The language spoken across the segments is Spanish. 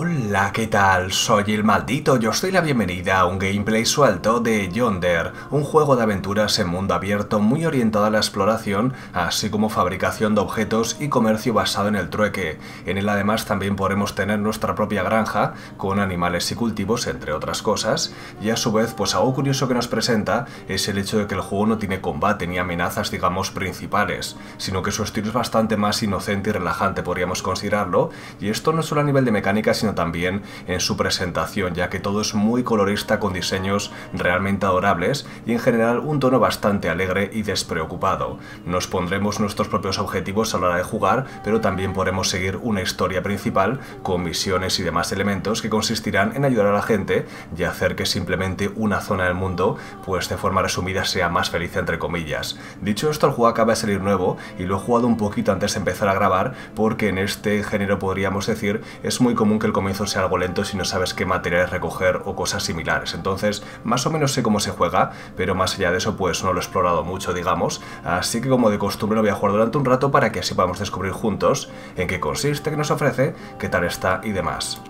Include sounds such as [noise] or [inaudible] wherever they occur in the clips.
Hola, ¿qué tal? Soy el maldito, yo os doy la bienvenida a un gameplay suelto de Yonder, un juego de aventuras en mundo abierto muy orientado a la exploración, así como fabricación de objetos y comercio basado en el trueque. En él además también podremos tener nuestra propia granja, con animales y cultivos, entre otras cosas, y a su vez, pues algo curioso que nos presenta es el hecho de que el juego no tiene combate ni amenazas, digamos, principales, sino que su estilo es bastante más inocente y relajante, podríamos considerarlo, y esto no solo a nivel de mecánica, sino también en su presentación, ya que todo es muy colorista con diseños realmente adorables y en general un tono bastante alegre y despreocupado. Nos pondremos nuestros propios objetivos a la hora de jugar, pero también podremos seguir una historia principal con misiones y demás elementos que consistirán en ayudar a la gente y hacer que simplemente una zona del mundo, pues de forma resumida, sea más feliz entre comillas. Dicho esto, el juego acaba de salir nuevo y lo he jugado un poquito antes de empezar a grabar porque en este género podríamos decir es muy común que el comienzo sea algo lento si no sabes qué materiales recoger o cosas similares. Entonces, más o menos sé cómo se juega, pero más allá de eso, pues no lo he explorado mucho, digamos. Así que como de costumbre lo voy a jugar durante un rato para que así podamos descubrir juntos en qué consiste, qué nos ofrece, qué tal está y demás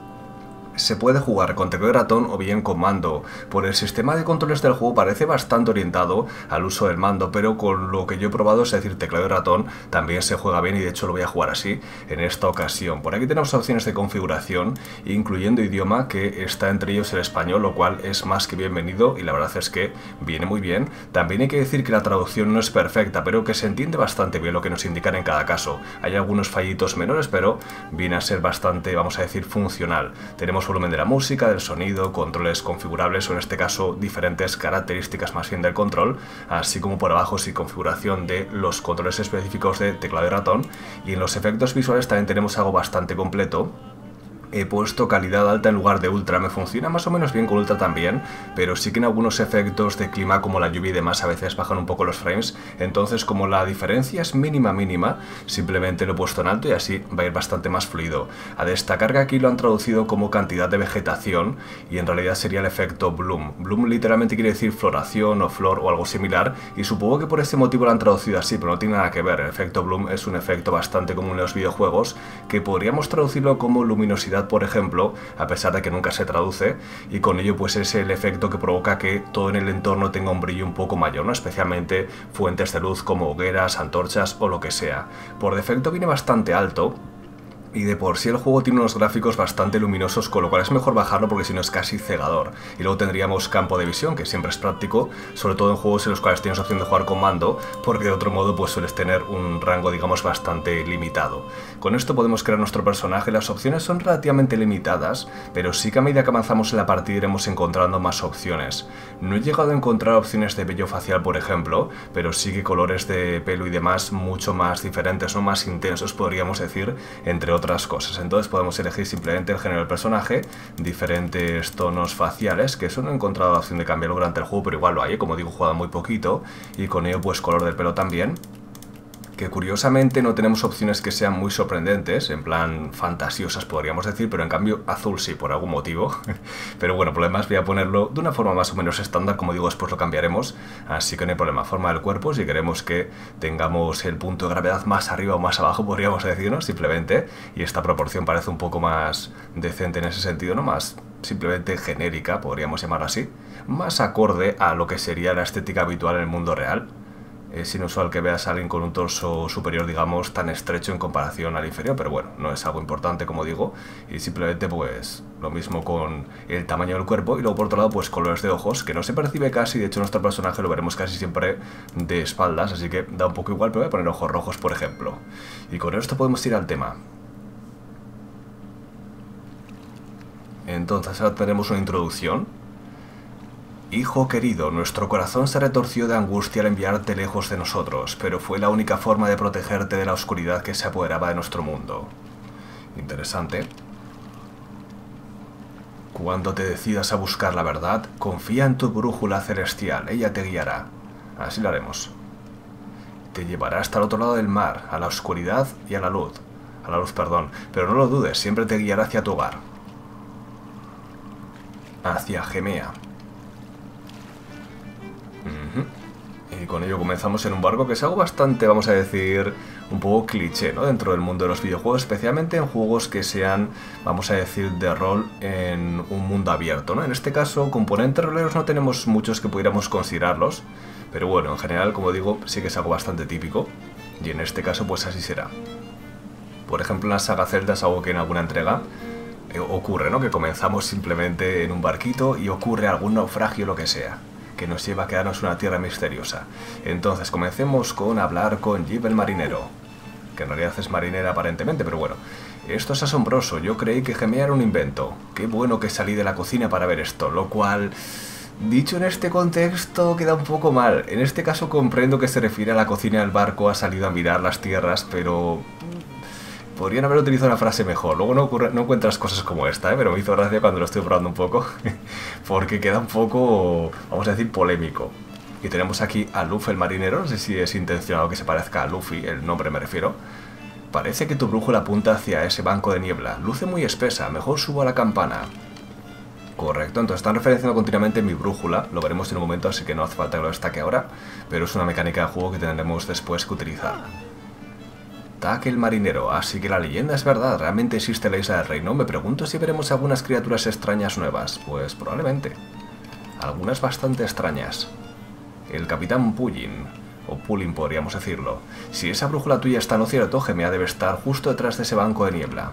se puede jugar con teclado ratón o bien con mando. Por el sistema de controles del juego parece bastante orientado al uso del mando, pero con lo que yo he probado, es decir, teclado de ratón, también se juega bien y de hecho lo voy a jugar así en esta ocasión. Por aquí tenemos opciones de configuración, incluyendo idioma, que está entre ellos el español, lo cual es más que bienvenido y la verdad es que viene muy bien. También hay que decir que la traducción no es perfecta, pero que se entiende bastante bien lo que nos indican en cada caso. Hay algunos fallitos menores, pero viene a ser bastante, vamos a decir, funcional. Tenemos volumen de la música, del sonido, controles configurables o en este caso diferentes características más bien del control, así como por abajo sí configuración de los controles específicos de teclado y ratón. Y en los efectos visuales también tenemos algo bastante completo he puesto calidad alta en lugar de ultra. Me funciona más o menos bien con ultra también, pero sí que en algunos efectos de clima como la lluvia y demás a veces bajan un poco los frames. Entonces como la diferencia es mínima mínima, simplemente lo he puesto en alto y así va a ir bastante más fluido. A destacar que aquí lo han traducido como cantidad de vegetación y en realidad sería el efecto bloom. Bloom literalmente quiere decir floración o flor o algo similar y supongo que por este motivo lo han traducido así, pero no tiene nada que ver. El efecto bloom es un efecto bastante común en los videojuegos que podríamos traducirlo como luminosidad por ejemplo, a pesar de que nunca se traduce, y con ello pues es el efecto que provoca que todo en el entorno tenga un brillo un poco mayor, ¿no? especialmente fuentes de luz como hogueras, antorchas o lo que sea. Por defecto viene bastante alto, y de por sí el juego tiene unos gráficos bastante luminosos, con lo cual es mejor bajarlo porque si no es casi cegador. Y luego tendríamos campo de visión, que siempre es práctico, sobre todo en juegos en los cuales tienes opción de jugar con mando, porque de otro modo pues sueles tener un rango digamos bastante limitado. Con esto podemos crear nuestro personaje, las opciones son relativamente limitadas, pero sí que a medida que avanzamos en la partida iremos encontrando más opciones. No he llegado a encontrar opciones de vello facial por ejemplo, pero sí que colores de pelo y demás mucho más diferentes o más intensos podríamos decir, entre otras cosas. Entonces podemos elegir simplemente el género del personaje, diferentes tonos faciales, que eso no he encontrado la opción de cambiarlo durante el juego, pero igual lo hay, ¿eh? como digo, jugado muy poquito, y con ello pues color del pelo también que curiosamente no tenemos opciones que sean muy sorprendentes, en plan fantasiosas podríamos decir, pero en cambio azul sí, por algún motivo. [laughs] pero bueno, demás voy a ponerlo de una forma más o menos estándar, como digo, después lo cambiaremos, así que no hay problema. Forma del cuerpo, si queremos que tengamos el punto de gravedad más arriba o más abajo, podríamos decirnos simplemente, y esta proporción parece un poco más decente en ese sentido, no más simplemente genérica, podríamos llamarla así, más acorde a lo que sería la estética habitual en el mundo real es inusual que veas a alguien con un torso superior, digamos, tan estrecho en comparación al inferior, pero bueno, no es algo importante, como digo, y simplemente pues lo mismo con el tamaño del cuerpo y luego por otro lado pues colores de ojos, que no se percibe casi, de hecho nuestro personaje lo veremos casi siempre de espaldas, así que da un poco igual, pero voy a poner ojos rojos, por ejemplo. Y con esto podemos ir al tema. Entonces ahora tenemos una introducción Hijo querido, nuestro corazón se retorció de angustia al enviarte lejos de nosotros, pero fue la única forma de protegerte de la oscuridad que se apoderaba de nuestro mundo. Interesante. Cuando te decidas a buscar la verdad, confía en tu brújula celestial, ella te guiará. Así lo haremos. Te llevará hasta el otro lado del mar, a la oscuridad y a la luz. A la luz, perdón. Pero no lo dudes, siempre te guiará hacia tu hogar. Hacia Gemea con ello comenzamos en un barco que es algo bastante, vamos a decir, un poco cliché, ¿no? Dentro del mundo de los videojuegos, especialmente en juegos que sean, vamos a decir, de rol en un mundo abierto, ¿no? En este caso, componentes roleros no tenemos muchos que pudiéramos considerarlos, pero bueno, en general, como digo, sí que es algo bastante típico, y en este caso, pues así será. Por ejemplo, en la saga Zelda es algo que en alguna entrega eh, ocurre, ¿no? Que comenzamos simplemente en un barquito y ocurre algún naufragio o lo que sea que nos lleva a quedarnos una tierra misteriosa. Entonces comencemos con hablar con Jib el marinero, que en realidad es marinera aparentemente, pero bueno. Esto es asombroso, yo creí que gemear era un invento. Qué bueno que salí de la cocina para ver esto, lo cual... Dicho en este contexto queda un poco mal. En este caso comprendo que se refiere a la cocina del barco, ha salido a mirar las tierras, pero Podrían haber utilizado una frase mejor. Luego no, encuentras cosas como esta, ¿eh? pero me hizo gracia cuando lo estoy probando un poco. [laughs] porque queda un poco, vamos a decir, polémico. Y tenemos aquí a Luffy el marinero. No sé si es intencionado que se parezca a Luffy, el nombre me refiero. Parece que tu brújula apunta hacia ese banco de niebla. Luce muy espesa. Mejor subo a la campana. Correcto, entonces están referenciando continuamente mi brújula, lo veremos en un momento, así que no hace falta que lo destaque ahora, pero es una mecánica de juego que tendremos después que utilizar. Tak el marinero, así que la leyenda es verdad, realmente existe la isla del reino. Me pregunto si veremos algunas criaturas extrañas nuevas. Pues probablemente. Algunas bastante extrañas. El capitán Pullin, o Pullin podríamos decirlo. Si esa brújula tuya está no cierto, Gemea debe estar justo detrás de ese banco de niebla.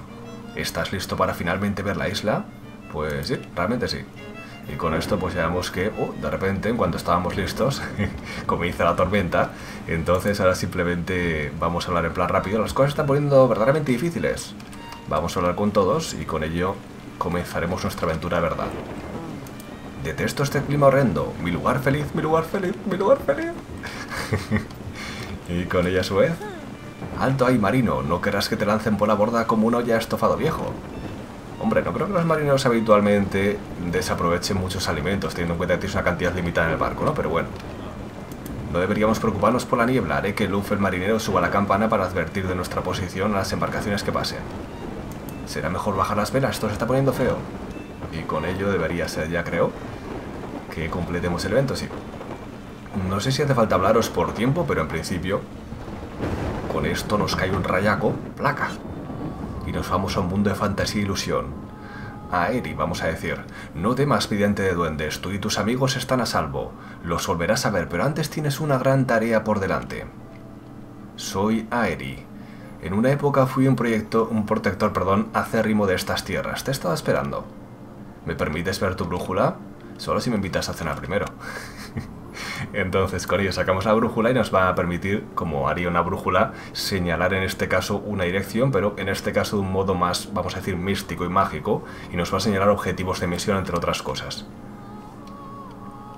¿Estás listo para finalmente ver la isla? Pues sí, realmente sí. Y con esto pues ya vemos que, oh, de repente, en cuanto estábamos listos, [laughs] comienza la tormenta. Entonces ahora simplemente vamos a hablar en plan rápido. Las cosas están poniendo verdaderamente difíciles. Vamos a hablar con todos y con ello comenzaremos nuestra aventura de verdad. Detesto este clima horrendo. Mi lugar feliz, mi lugar feliz, mi lugar feliz. [laughs] y con ella a su vez... Alto ahí, marino. No querrás que te lancen por la borda como un olla estofado viejo. Hombre, no creo que los marineros habitualmente desaprovechen muchos alimentos, teniendo en cuenta que tienes una cantidad limitada en el barco, ¿no? Pero bueno. No deberíamos preocuparnos por la niebla. Haré que Luffy el marinero suba la campana para advertir de nuestra posición a las embarcaciones que pasen. Será mejor bajar las velas, esto se está poniendo feo. Y con ello debería ser ya, creo, que completemos el evento, sí. No sé si hace falta hablaros por tiempo, pero en principio, con esto nos cae un rayaco, placa y nos vamos a un mundo de fantasía e ilusión. A Eri, vamos a decir, no temas, pidiente de duendes, tú y tus amigos están a salvo. Los volverás a ver, pero antes tienes una gran tarea por delante. Soy Aeri. En una época fui un proyecto, un protector, perdón, acérrimo de estas tierras. Te estaba esperando. ¿Me permites ver tu brújula? Solo si me invitas a cenar primero. Entonces con ello sacamos la brújula y nos va a permitir, como haría una brújula, señalar en este caso una dirección, pero en este caso de un modo más, vamos a decir, místico y mágico, y nos va a señalar objetivos de misión entre otras cosas.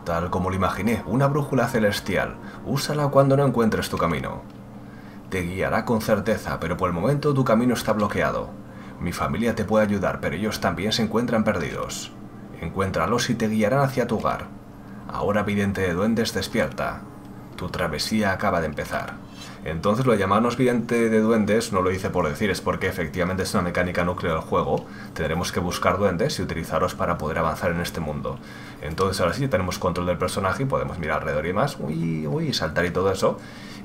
Tal como lo imaginé, una brújula celestial. Úsala cuando no encuentres tu camino. Te guiará con certeza, pero por el momento tu camino está bloqueado. Mi familia te puede ayudar, pero ellos también se encuentran perdidos. Encuéntralos y te guiarán hacia tu hogar. Ahora, vidente de duendes, despierta. Tu travesía acaba de empezar. Entonces lo de llamarnos vidente de duendes no lo hice por decir, es porque efectivamente es una mecánica núcleo del juego. Tendremos que buscar duendes y utilizarlos para poder avanzar en este mundo. Entonces ahora sí tenemos control del personaje y podemos mirar alrededor y demás, uy, uy, saltar y todo eso.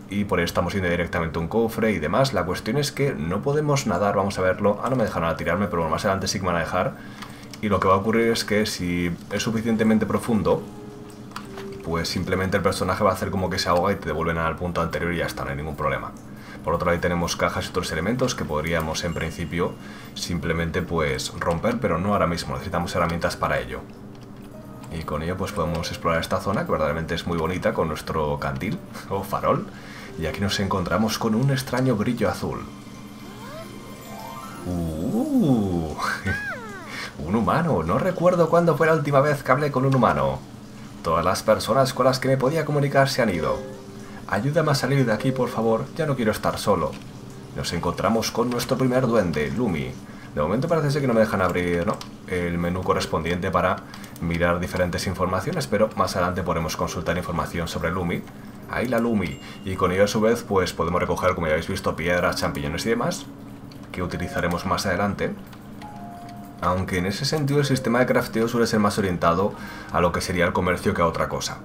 Y por ahí estamos yendo directamente a un cofre y demás. La cuestión es que no podemos nadar, vamos a verlo. Ah, no me dejan a tirarme, pero más adelante sí que me van a dejar. Y lo que va a ocurrir es que si es suficientemente profundo, pues simplemente el personaje va a hacer como que se ahoga y te devuelven al punto anterior y ya está, no hay ningún problema. Por otro lado, tenemos cajas y otros elementos que podríamos en principio simplemente pues romper, pero no ahora mismo, necesitamos herramientas para ello. Y con ello pues podemos explorar esta zona que verdaderamente es muy bonita con nuestro candil [laughs] o farol. Y aquí nos encontramos con un extraño brillo azul. Uh, [laughs] un humano, no recuerdo cuándo fue la última vez que hablé con un humano. Todas las personas con las que me podía comunicar se han ido. Ayúdame a salir de aquí, por favor, ya no quiero estar solo. Nos encontramos con nuestro primer duende, Lumi. De momento parece ser que no me dejan abrir el menú correspondiente para mirar diferentes informaciones, pero más adelante podremos consultar información sobre Lumi. Ahí la Lumi. Y con ello a su vez pues podemos recoger, como ya habéis visto, piedras, champiñones y demás, que utilizaremos más adelante aunque en ese sentido el sistema de crafteo suele ser más orientado a lo que sería el comercio que a otra cosa.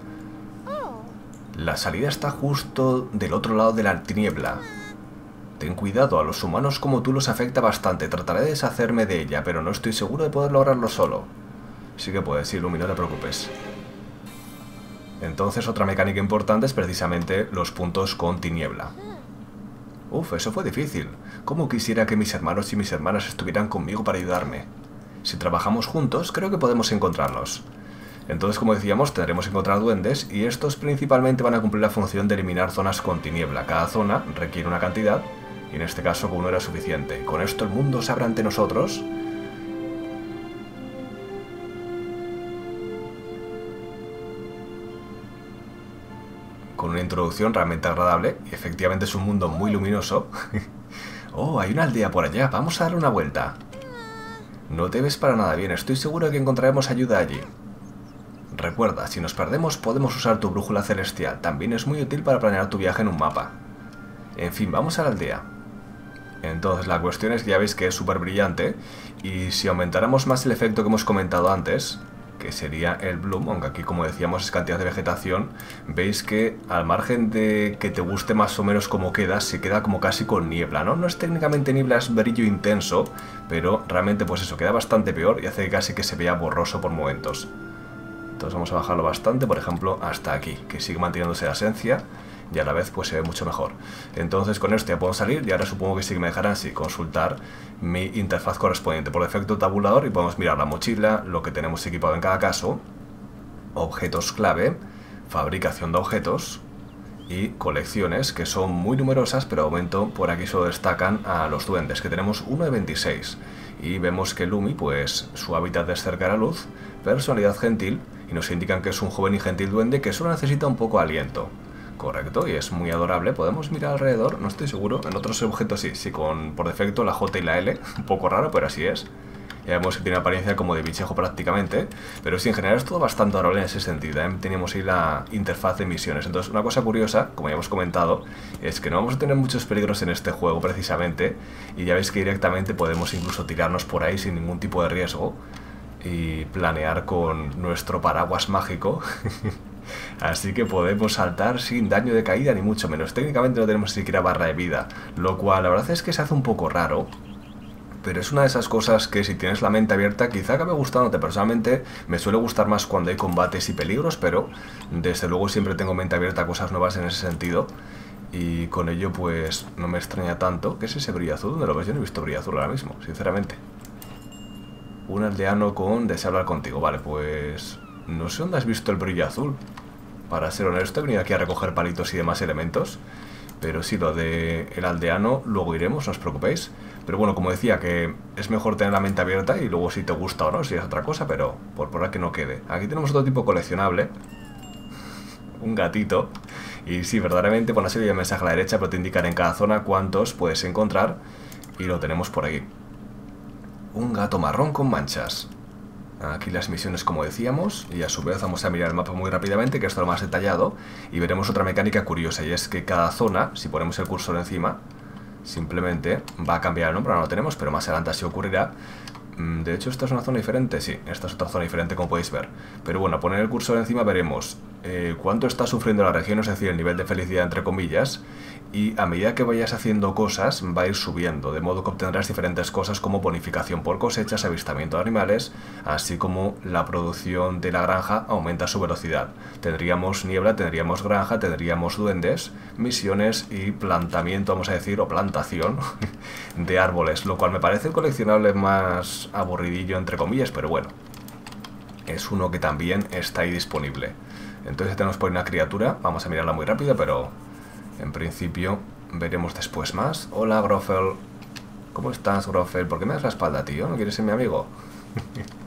La salida está justo del otro lado de la tiniebla. Ten cuidado, a los humanos como tú los afecta bastante. Trataré de deshacerme de ella, pero no estoy seguro de poder lograrlo solo. Sí que puedes, Illumi, no te preocupes. Entonces otra mecánica importante es precisamente los puntos con tiniebla. Uf, eso fue difícil. ¿Cómo quisiera que mis hermanos y mis hermanas estuvieran conmigo para ayudarme? Si trabajamos juntos, creo que podemos encontrarlos. Entonces, como decíamos, tendremos que encontrar duendes y estos principalmente van a cumplir la función de eliminar zonas con tiniebla. Cada zona requiere una cantidad y en este caso uno era suficiente. Con esto el mundo se abre ante nosotros. Con una introducción realmente agradable. Y efectivamente es un mundo muy luminoso. [laughs] oh, hay una aldea por allá. Vamos a dar una vuelta. No te ves para nada bien. Estoy seguro de que encontraremos ayuda allí. Recuerda, si nos perdemos podemos usar tu brújula celestial. También es muy útil para planear tu viaje en un mapa. En fin, vamos a la aldea. Entonces la cuestión es que ya veis que es súper brillante y si aumentáramos más el efecto que hemos comentado antes, que sería el bloom, aunque aquí como decíamos es cantidad de vegetación, veis que al margen de que te guste más o menos cómo queda, se queda como casi con niebla, ¿no? No es técnicamente niebla, es brillo intenso, pero realmente pues eso, queda bastante peor y hace casi que se vea borroso por momentos. Entonces vamos a bajarlo bastante, por ejemplo, hasta aquí, que sigue manteniéndose la esencia y a la vez pues se ve mucho mejor. Entonces con esto ya puedo salir y ahora supongo que sí que me dejarán así consultar mi interfaz correspondiente. Por defecto tabulador y podemos mirar la mochila, lo que tenemos equipado en cada caso, objetos clave, fabricación de objetos y colecciones que son muy numerosas pero de momento por aquí solo destacan a los duendes que tenemos uno de 26 y vemos que Lumi pues su hábitat es cerca a la luz, personalidad gentil y nos indican que es un joven y gentil duende que solo necesita un poco de aliento. Correcto, y es muy adorable. Podemos mirar alrededor, no estoy seguro. En otros objetos sí, sí, con por defecto la J y la L. [laughs] Un poco raro, pero así es. Ya vemos que tiene apariencia como de bichejo prácticamente. Pero sí, en general es todo bastante adorable en ese sentido. ¿eh? Teníamos ahí la interfaz de misiones. Entonces, una cosa curiosa, como ya hemos comentado, es que no vamos a tener muchos peligros en este juego precisamente. Y ya veis que directamente podemos incluso tirarnos por ahí sin ningún tipo de riesgo y planear con nuestro paraguas mágico. [laughs] Así que podemos saltar sin daño de caída ni mucho menos. Técnicamente no tenemos siquiera barra de vida, lo cual la verdad es que se hace un poco raro. Pero es una de esas cosas que si tienes la mente abierta quizá acabe gustándote. Personalmente me suele gustar más cuando hay combates y peligros, pero desde luego siempre tengo mente abierta a cosas nuevas en ese sentido. Y con ello pues no me extraña tanto. ¿Qué es ese brillo azul? ¿Dónde lo ves? Yo no he visto brillo azul ahora mismo, sinceramente un aldeano con desea hablar contigo. Vale, pues... No sé dónde has visto el brillo azul. Para ser honesto, he venido aquí a recoger palitos y demás elementos. Pero sí, lo de el aldeano luego iremos, no os preocupéis. Pero bueno, como decía, que es mejor tener la mente abierta y luego si te gusta o no, si es otra cosa, pero por por que no quede. Aquí tenemos otro tipo coleccionable. [laughs] Un gatito. Y sí, verdaderamente pone una serie de mensaje a la derecha, pero te indicará en cada zona cuántos puedes encontrar. Y lo tenemos por aquí un gato marrón con manchas. Aquí las misiones como decíamos, y a su vez vamos a mirar el mapa muy rápidamente, que es lo más detallado, y veremos otra mecánica curiosa, y es que cada zona, si ponemos el cursor encima, simplemente va a cambiar el nombre, no lo tenemos, pero más adelante así ocurrirá. Mm, de hecho, esta es una zona diferente, sí, esta es otra zona diferente como podéis ver. Pero bueno, poner el cursor encima veremos eh, cuánto está sufriendo la región, es decir, el nivel de felicidad entre comillas, y a medida que vayas haciendo cosas va a ir subiendo, de modo que obtendrás diferentes cosas como bonificación por cosechas, avistamiento de animales, así como la producción de la granja aumenta su velocidad. Tendríamos niebla, tendríamos granja, tendríamos duendes, misiones y plantamiento, vamos a decir, o plantación [laughs] de árboles, lo cual me parece el coleccionable más aburridillo entre comillas, pero bueno, es uno que también está ahí disponible. Entonces tenemos por una criatura, vamos a mirarla muy rápido, pero en principio, veremos después más. Hola, Grofel. ¿Cómo estás, Grofel? ¿Por qué me das la espalda, tío? ¿No quieres ser mi amigo? [laughs]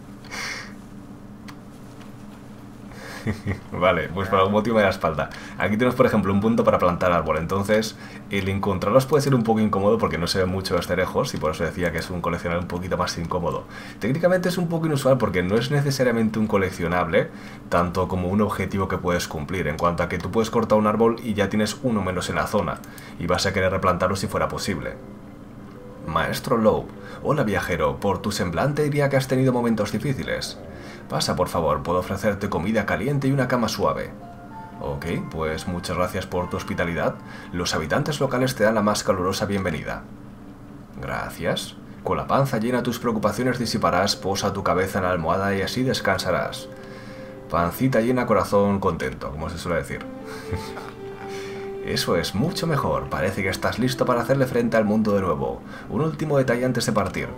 [laughs] vale, pues por algún motivo me la espalda. Aquí tenemos, por ejemplo, un punto para plantar árbol. Entonces, el encontrarlos puede ser un poco incómodo porque no se ve mucho desde lejos y por eso decía que es un coleccionable un poquito más incómodo. Técnicamente es un poco inusual porque no es necesariamente un coleccionable, tanto como un objetivo que puedes cumplir, en cuanto a que tú puedes cortar un árbol y ya tienes uno menos en la zona, y vas a querer replantarlo si fuera posible. Maestro Loeb, hola viajero, por tu semblante diría que has tenido momentos difíciles. Pasa, por favor, puedo ofrecerte comida caliente y una cama suave. Ok, pues muchas gracias por tu hospitalidad. Los habitantes locales te dan la más calurosa bienvenida. Gracias. Con la panza llena tus preocupaciones disiparás, posa tu cabeza en la almohada y así descansarás. Pancita llena, corazón contento, como se suele decir. [laughs] Eso es mucho mejor. Parece que estás listo para hacerle frente al mundo de nuevo. Un último detalle antes de partir.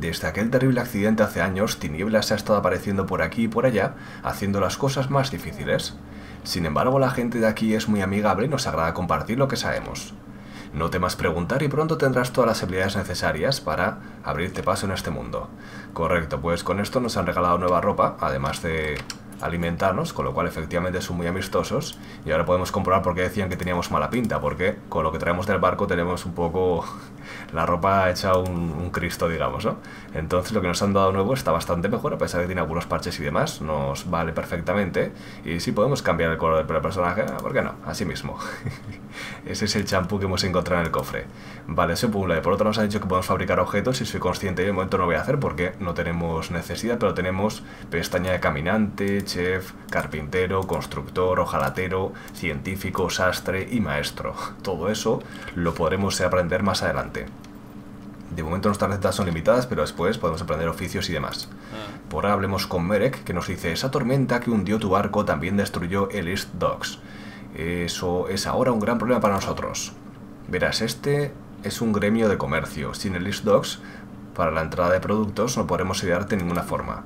Desde aquel terrible accidente hace años, Tinieblas ha estado apareciendo por aquí y por allá, haciendo las cosas más difíciles. Sin embargo, la gente de aquí es muy amigable y nos agrada compartir lo que sabemos. No temas preguntar y pronto tendrás todas las habilidades necesarias para abrirte paso en este mundo. Correcto, pues con esto nos han regalado nueva ropa, además de alimentarnos, con lo cual efectivamente son muy amistosos. Y ahora podemos comprobar por qué decían que teníamos mala pinta, porque con lo que traemos del barco tenemos un poco la ropa hecha un, un Cristo, digamos, ¿no? Entonces lo que nos han dado nuevo está bastante mejor, a pesar de que tiene algunos parches y demás, nos vale perfectamente. Y si podemos cambiar el color del personaje, ¿por qué no? Así mismo. [laughs] Ese es el champú que hemos encontrado en el cofre. Vale, eso por un lado. Por otro nos han dicho que podemos fabricar objetos y soy consciente y de momento no voy a hacer porque no tenemos necesidad, pero tenemos pestaña de caminante, chef, carpintero, constructor, ojalatero, científico, sastre y maestro. Todo eso lo podremos aprender más adelante. De momento nuestras recetas son limitadas, pero después podemos aprender oficios y demás. Por ahora hablemos con Merek, que nos dice, esa tormenta que hundió tu barco también destruyó el East Docks. Eso es ahora un gran problema para nosotros. Verás, este es un gremio de comercio. Sin el East Docks, para la entrada de productos no podremos ayudarte de ninguna forma.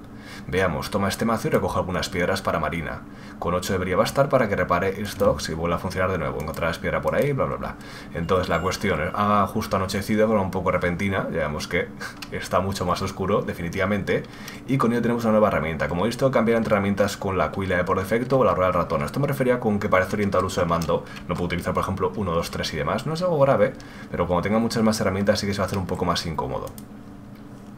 Veamos, toma este mazo y recoge algunas piedras para Marina. Con 8 debería bastar para que repare Stocks y vuelva a funcionar de nuevo. Encontrarás piedra por ahí, bla bla bla. Entonces la cuestión ha justo anochecido, pero un poco repentina. Ya vemos que [laughs] está mucho más oscuro, definitivamente. Y con ello tenemos una nueva herramienta. Como he visto, cambiar entre herramientas con la cuila de por defecto o la rueda del ratón. Esto me refería con que parece orientado al uso de mando. No puedo utilizar, por ejemplo, 1, 2, 3 y demás. No es algo grave, pero como tenga muchas más herramientas sí que se va a hacer un poco más incómodo.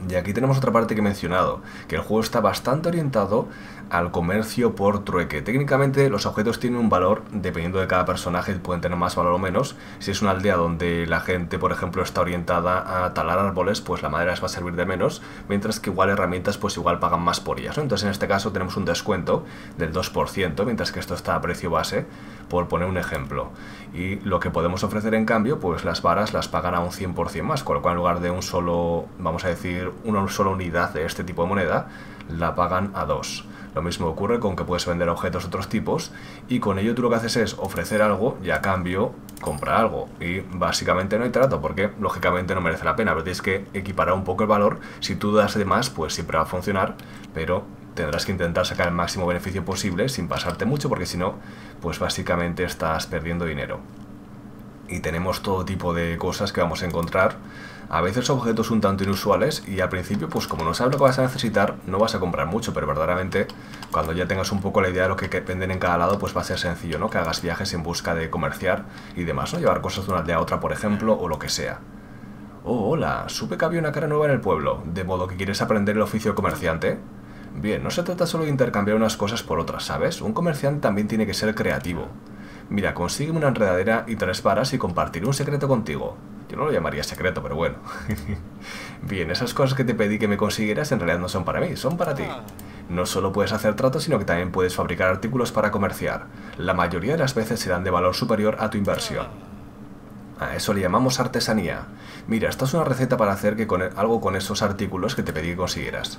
Y aquí tenemos otra parte que he mencionado, que el juego está bastante orientado al comercio por trueque. Técnicamente los objetos tienen un valor, dependiendo de cada personaje, pueden tener más valor o menos. Si es una aldea donde la gente, por ejemplo, está orientada a talar árboles, pues la madera les va a servir de menos, mientras que igual herramientas, pues igual pagan más por ellas. Entonces en este caso tenemos un descuento del 2%, mientras que esto está a precio base, por poner un ejemplo. Y lo que podemos ofrecer en cambio, pues las varas las pagan a un 100% más, con lo cual en lugar de un solo, vamos a decir, una sola unidad de este tipo de moneda, la pagan a dos. Lo mismo ocurre con que puedes vender objetos de otros tipos y con ello tú lo que haces es ofrecer algo y a cambio comprar algo. Y básicamente no hay trato porque lógicamente no merece la pena, pero tienes que equiparar un poco el valor. Si tú das de más, pues siempre va a funcionar, pero tendrás que intentar sacar el máximo beneficio posible sin pasarte mucho porque si no, pues básicamente estás perdiendo dinero. Y tenemos todo tipo de cosas que vamos a encontrar a veces objetos un tanto inusuales y al principio pues como no sabes lo que vas a necesitar no vas a comprar mucho, pero verdaderamente cuando ya tengas un poco la idea de lo que venden en cada lado pues va a ser sencillo, ¿no? Que hagas viajes en busca de comerciar y demás, ¿no? Llevar cosas de una aldea a otra por ejemplo o lo que sea. Oh, hola, supe que había una cara nueva en el pueblo, de modo que quieres aprender el oficio de comerciante. Bien, no se trata solo de intercambiar unas cosas por otras, ¿sabes? Un comerciante también tiene que ser creativo. Mira, consigue una enredadera y tres varas y compartiré un secreto contigo. Yo no lo llamaría secreto, pero bueno. [laughs] Bien, esas cosas que te pedí que me consiguieras en realidad no son para mí, son para ti. No solo puedes hacer tratos, sino que también puedes fabricar artículos para comerciar. La mayoría de las veces serán de valor superior a tu inversión. A eso le llamamos artesanía. Mira, esta es una receta para hacer que con algo con esos artículos que te pedí que consiguieras.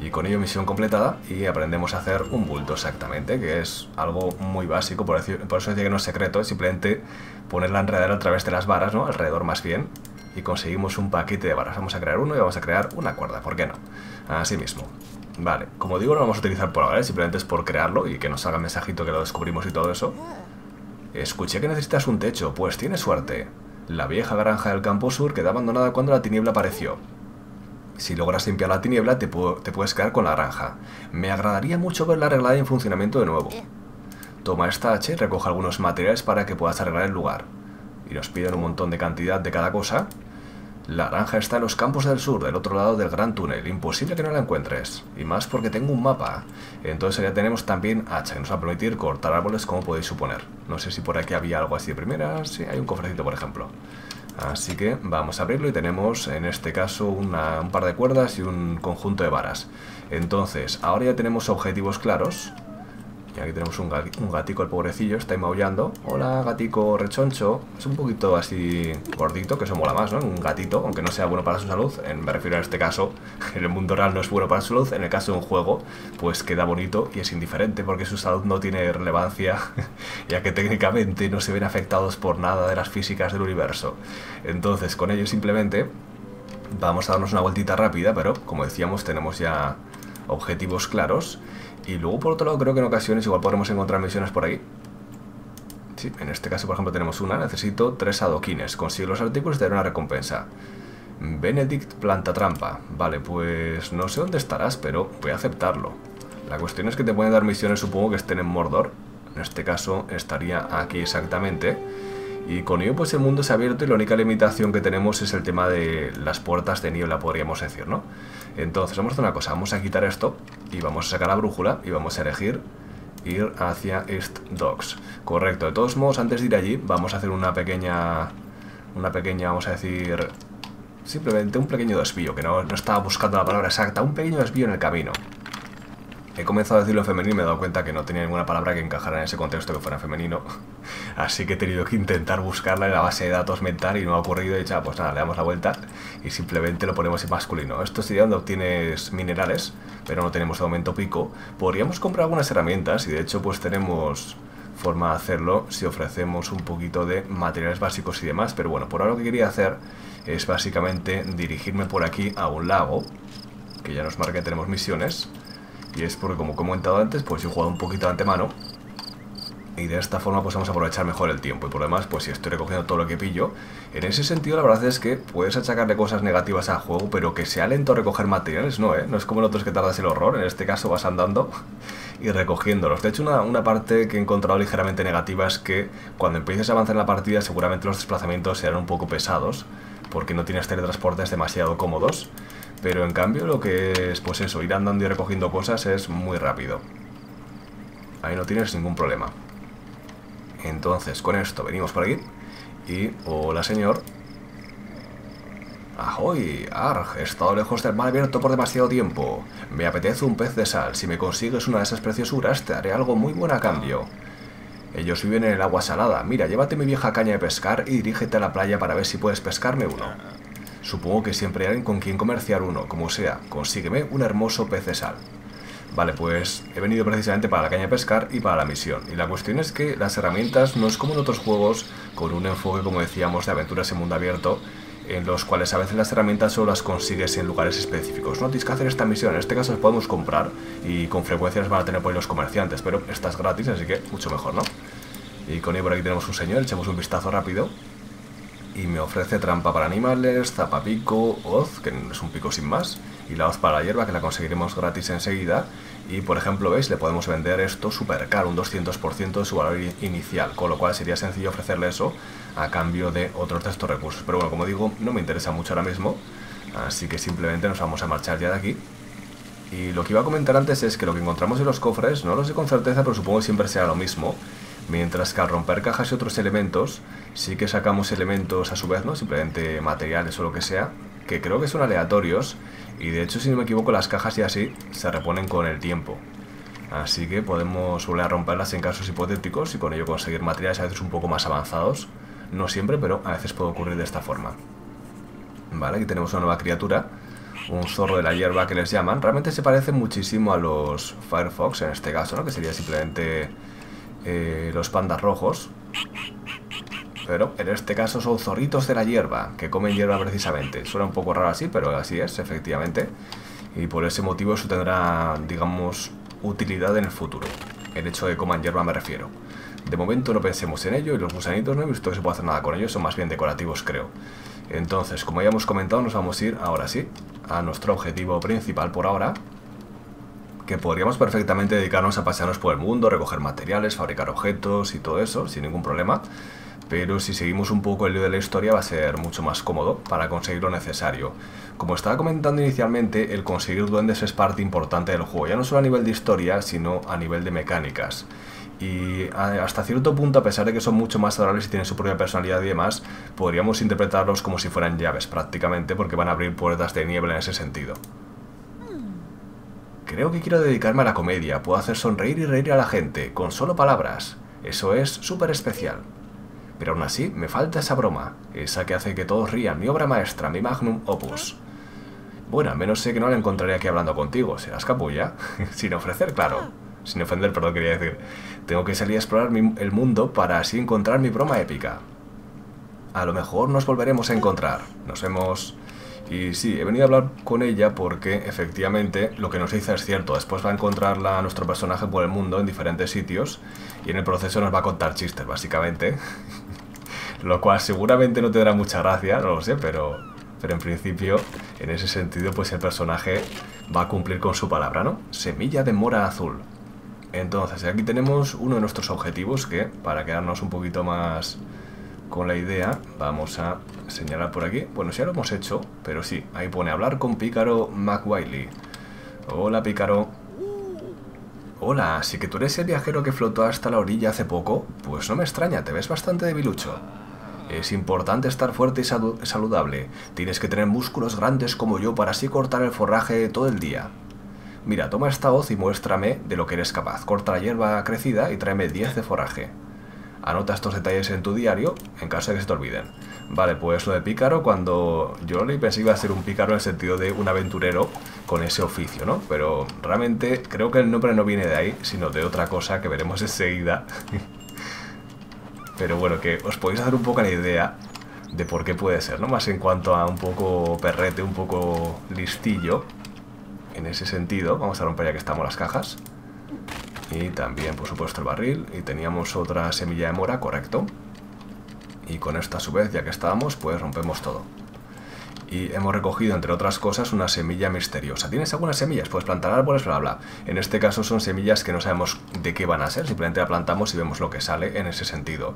Y con ello misión completada y aprendemos a hacer un bulto exactamente, que es algo muy básico, por, por eso decía que no es secreto, es simplemente poner la enredadera a través de las varas, ¿no? Alrededor más bien, y conseguimos un paquete de varas. Vamos a crear uno y vamos a crear una cuerda, ¿por qué no? Así mismo. Vale, como digo, no lo vamos a utilizar por ahora, ¿eh? simplemente es por crearlo y que nos haga mensajito que lo descubrimos y todo eso. Escuché que necesitas un techo, pues tienes suerte. La vieja granja del campo sur quedó abandonada cuando la tiniebla apareció. Si logras limpiar la tiniebla, te, puedes quedar con la granja. Me agradaría mucho verla arreglada y en funcionamiento de nuevo. Toma esta H y recoge algunos materiales para que puedas arreglar el lugar. Y nos piden un montón de cantidad de cada cosa. La granja está en los campos del sur, del otro lado del gran túnel. Imposible que no la encuentres. Y más porque tengo un mapa. Entonces ya tenemos también hacha, que nos va a permitir cortar árboles como podéis suponer. No sé si por aquí había algo así de primera. Sí, hay un cofrecito, por ejemplo. Así que vamos a abrirlo y tenemos en este caso un par de cuerdas y un conjunto de varas. Entonces, ahora ya tenemos objetivos claros. Y aquí tenemos un, gatico, el pobrecillo, está ahí maullando. Hola, gatico rechoncho. Es un poquito así gordito, que eso mola más, ¿no? Un gatito, aunque no sea bueno para su salud. Me refiero a este caso, [laughs] en el mundo real no es bueno para su salud. En el caso de un juego, pues queda bonito y es indiferente porque su salud no tiene relevancia, [laughs] ya que técnicamente no se ven afectados por nada de las físicas del universo. Entonces, con ello simplemente vamos a darnos una vueltita rápida, pero como decíamos, tenemos ya objetivos claros. Y luego, por otro lado, creo que en ocasiones igual podremos encontrar misiones por ahí. Sí, en este caso, por ejemplo, tenemos una. Necesito tres adoquines. Consigue los artículos y te daré una recompensa. Benedict planta trampa. Vale, pues no sé dónde estarás, pero voy a aceptarlo. La cuestión es que te pueden dar misiones, supongo que estén en Mordor. En este caso estaría aquí exactamente. Y con ello pues el mundo se ha abierto y la única limitación que tenemos es el tema de las puertas de niebla, podríamos decir, ¿no? Entonces vamos a hacer una cosa, vamos a quitar esto y vamos a sacar la brújula y vamos a elegir ir hacia East Docks. Correcto, de todos modos antes de ir allí vamos a hacer una pequeña, una pequeña, vamos a decir, simplemente un pequeño desvío, que no, no estaba buscando la palabra exacta, un pequeño desvío en el camino. He comenzado a decirlo en femenino y me he dado cuenta que no tenía ninguna palabra que encajara en ese contexto que fuera femenino. [laughs] Así que he tenido que intentar buscarla en la base de datos mental y no ha ocurrido. Y ya, pues nada, le damos la vuelta y simplemente lo ponemos en masculino. Esto sería donde obtienes minerales, pero no tenemos de momento pico. Podríamos comprar algunas herramientas y de hecho pues tenemos forma de hacerlo si ofrecemos un poquito de materiales básicos y demás. Pero bueno, por ahora lo que quería hacer es básicamente dirigirme por aquí a un lago, que ya nos marca que tenemos misiones y es porque, como he comentado antes, pues he jugado un poquito de antemano. Y de esta forma pues vamos a aprovechar mejor el tiempo. Y por lo demás, pues si estoy recogiendo todo lo que pillo. En ese sentido, la verdad es que puedes achacarle cosas negativas al juego, pero que sea lento recoger materiales, no, ¿eh? No es como en otros que tardas el horror. En este caso vas andando y recogiéndolos. De hecho, una, una parte que he encontrado ligeramente negativa es que cuando empieces a avanzar en la partida, seguramente los desplazamientos serán un poco pesados, porque no tienes teletransportes demasiado cómodos. Pero en cambio lo que es, pues eso, ir andando y recogiendo cosas es muy rápido. Ahí no tienes ningún problema. Entonces, con esto venimos por aquí. Y, hola señor. Ahoy, Arg, he estado lejos del mar abierto por demasiado tiempo. Me apetece un pez de sal. Si me consigues una de esas preciosuras, te haré algo muy bueno a cambio. Ellos viven en el agua salada. Mira, llévate mi vieja caña de pescar y dirígete a la playa para ver si puedes pescarme uno. Supongo que siempre hay alguien con quien comerciar uno, como sea. Consígueme un hermoso pez de sal. Vale, pues he venido precisamente para la caña de pescar y para la misión. Y la cuestión es que las herramientas no es como en otros juegos con un enfoque, como decíamos, de aventuras en mundo abierto, en los cuales a veces las herramientas solo las consigues en lugares específicos. No tienes que hacer esta misión, en este caso las podemos comprar y con frecuencia las van a tener por ahí los comerciantes, pero esta es gratis, así que mucho mejor, ¿no? Y con ello por aquí tenemos un señor, echamos un vistazo rápido y me ofrece trampa para animales, zapapico, hoz, que es un pico sin más, y la hoz para la hierba, que la conseguiremos gratis enseguida. Y por ejemplo, veis, le podemos vender esto super caro, un 200% de su valor inicial, con lo cual sería sencillo ofrecerle eso a cambio de otros de estos recursos. Pero bueno, como digo, no me interesa mucho ahora mismo, así que simplemente nos vamos a marchar ya de aquí. Y lo que iba a comentar antes es que lo que encontramos en los cofres, no lo sé con certeza, pero supongo que siempre será lo mismo. Mientras que al romper cajas y otros elementos, sí que sacamos elementos a su vez, ¿no? Simplemente materiales o lo que sea, que creo que son aleatorios, y de hecho, si no me equivoco, las cajas y así se reponen con el tiempo. Así que podemos volver a romperlas en casos hipotéticos y con ello conseguir materiales a veces un poco más avanzados. No siempre, pero a veces puede ocurrir de esta forma. Vale, aquí tenemos una nueva criatura, un zorro de la hierba que les llaman. Realmente se parece muchísimo a los Firefox en este caso, ¿no? Que sería simplemente eh, los pandas rojos. Pero en este caso son zorritos de la hierba, que comen hierba precisamente. Suena un poco raro así, pero así es, efectivamente. Y por ese motivo eso tendrá, digamos, utilidad en el futuro. El hecho de que coman hierba me refiero. De momento no pensemos en ello y los gusanitos no he visto que se pueda hacer nada con ellos, son más bien decorativos creo. Entonces, como ya hemos comentado, nos vamos a ir ahora sí a nuestro objetivo principal por ahora, que podríamos perfectamente dedicarnos a pasearnos por el mundo, recoger materiales, fabricar objetos y todo eso, sin ningún problema. Pero si seguimos un poco el lío de la historia va a ser mucho más cómodo para conseguir lo necesario. Como estaba comentando inicialmente, el conseguir duendes es parte importante del juego, ya no solo a nivel de historia, sino a nivel de mecánicas. Y hasta cierto punto, a pesar de que son mucho más adorables y tienen su propia personalidad y demás, podríamos interpretarlos como si fueran llaves prácticamente, porque van a abrir puertas de niebla en ese sentido. Creo que quiero dedicarme a la comedia. Puedo hacer sonreír y reír a la gente, con solo palabras. Eso es súper especial. Pero aún así, me falta esa broma, esa que hace que todos rían, mi obra maestra, mi magnum opus. Bueno, al menos sé que no la encontraré aquí hablando contigo, serás capulla. [laughs] Sin ofrecer, claro. Sin ofender, perdón, quería decir. Tengo que salir a explorar el mundo para así encontrar mi broma épica. A lo mejor nos volveremos a encontrar. Nos hemos... Y sí, he venido a hablar con ella porque efectivamente lo que nos dice es cierto. Después va a encontrarla a nuestro personaje por el mundo en diferentes sitios y en el proceso nos va a contar chistes, básicamente. [laughs] lo cual seguramente no te dará mucha gracia, no lo sé, pero, pero en principio, en ese sentido, pues el personaje va a cumplir con su palabra, ¿no? Semilla de mora azul. Entonces, aquí tenemos uno de nuestros objetivos que, para quedarnos un poquito más con la idea, vamos a señalar por aquí. Bueno, ya lo hemos hecho, pero sí, ahí pone hablar con Pícaro McWiley. Hola, Pícaro. Hola, ¿sí que tú eres el viajero que flotó hasta la orilla hace poco? Pues no me extraña, te ves bastante debilucho. Es importante estar fuerte y saludable. Tienes que tener músculos grandes como yo para así cortar el forraje todo el día. Mira, toma esta hoz y muéstrame de lo que eres capaz. Corta la hierba crecida y tráeme 10 de forraje. Anota estos detalles en tu diario en caso de que se te olviden. Vale, pues lo de pícaro, cuando yo le pensé que iba a ser un pícaro en el sentido de un aventurero con ese oficio, ¿no? Pero realmente creo que el nombre no viene de ahí, sino de otra cosa que veremos [laughs] enseguida. Pero bueno, que os podéis hacer un poco la idea de por qué puede ser, ¿no? Más en cuanto a un poco perrete, un poco listillo en ese sentido. Vamos a romper ya que estamos las cajas. Y también, por supuesto, el barril. Y teníamos otra semilla de mora, correcto. Y con esta a su vez, ya que estábamos, pues rompemos todo. Y hemos recogido, entre otras cosas, una semilla misteriosa. ¿Tienes algunas semillas? Puedes plantar árboles, bla, bla. En este caso son semillas que no sabemos de qué van a ser, simplemente la plantamos y vemos lo que sale en ese sentido.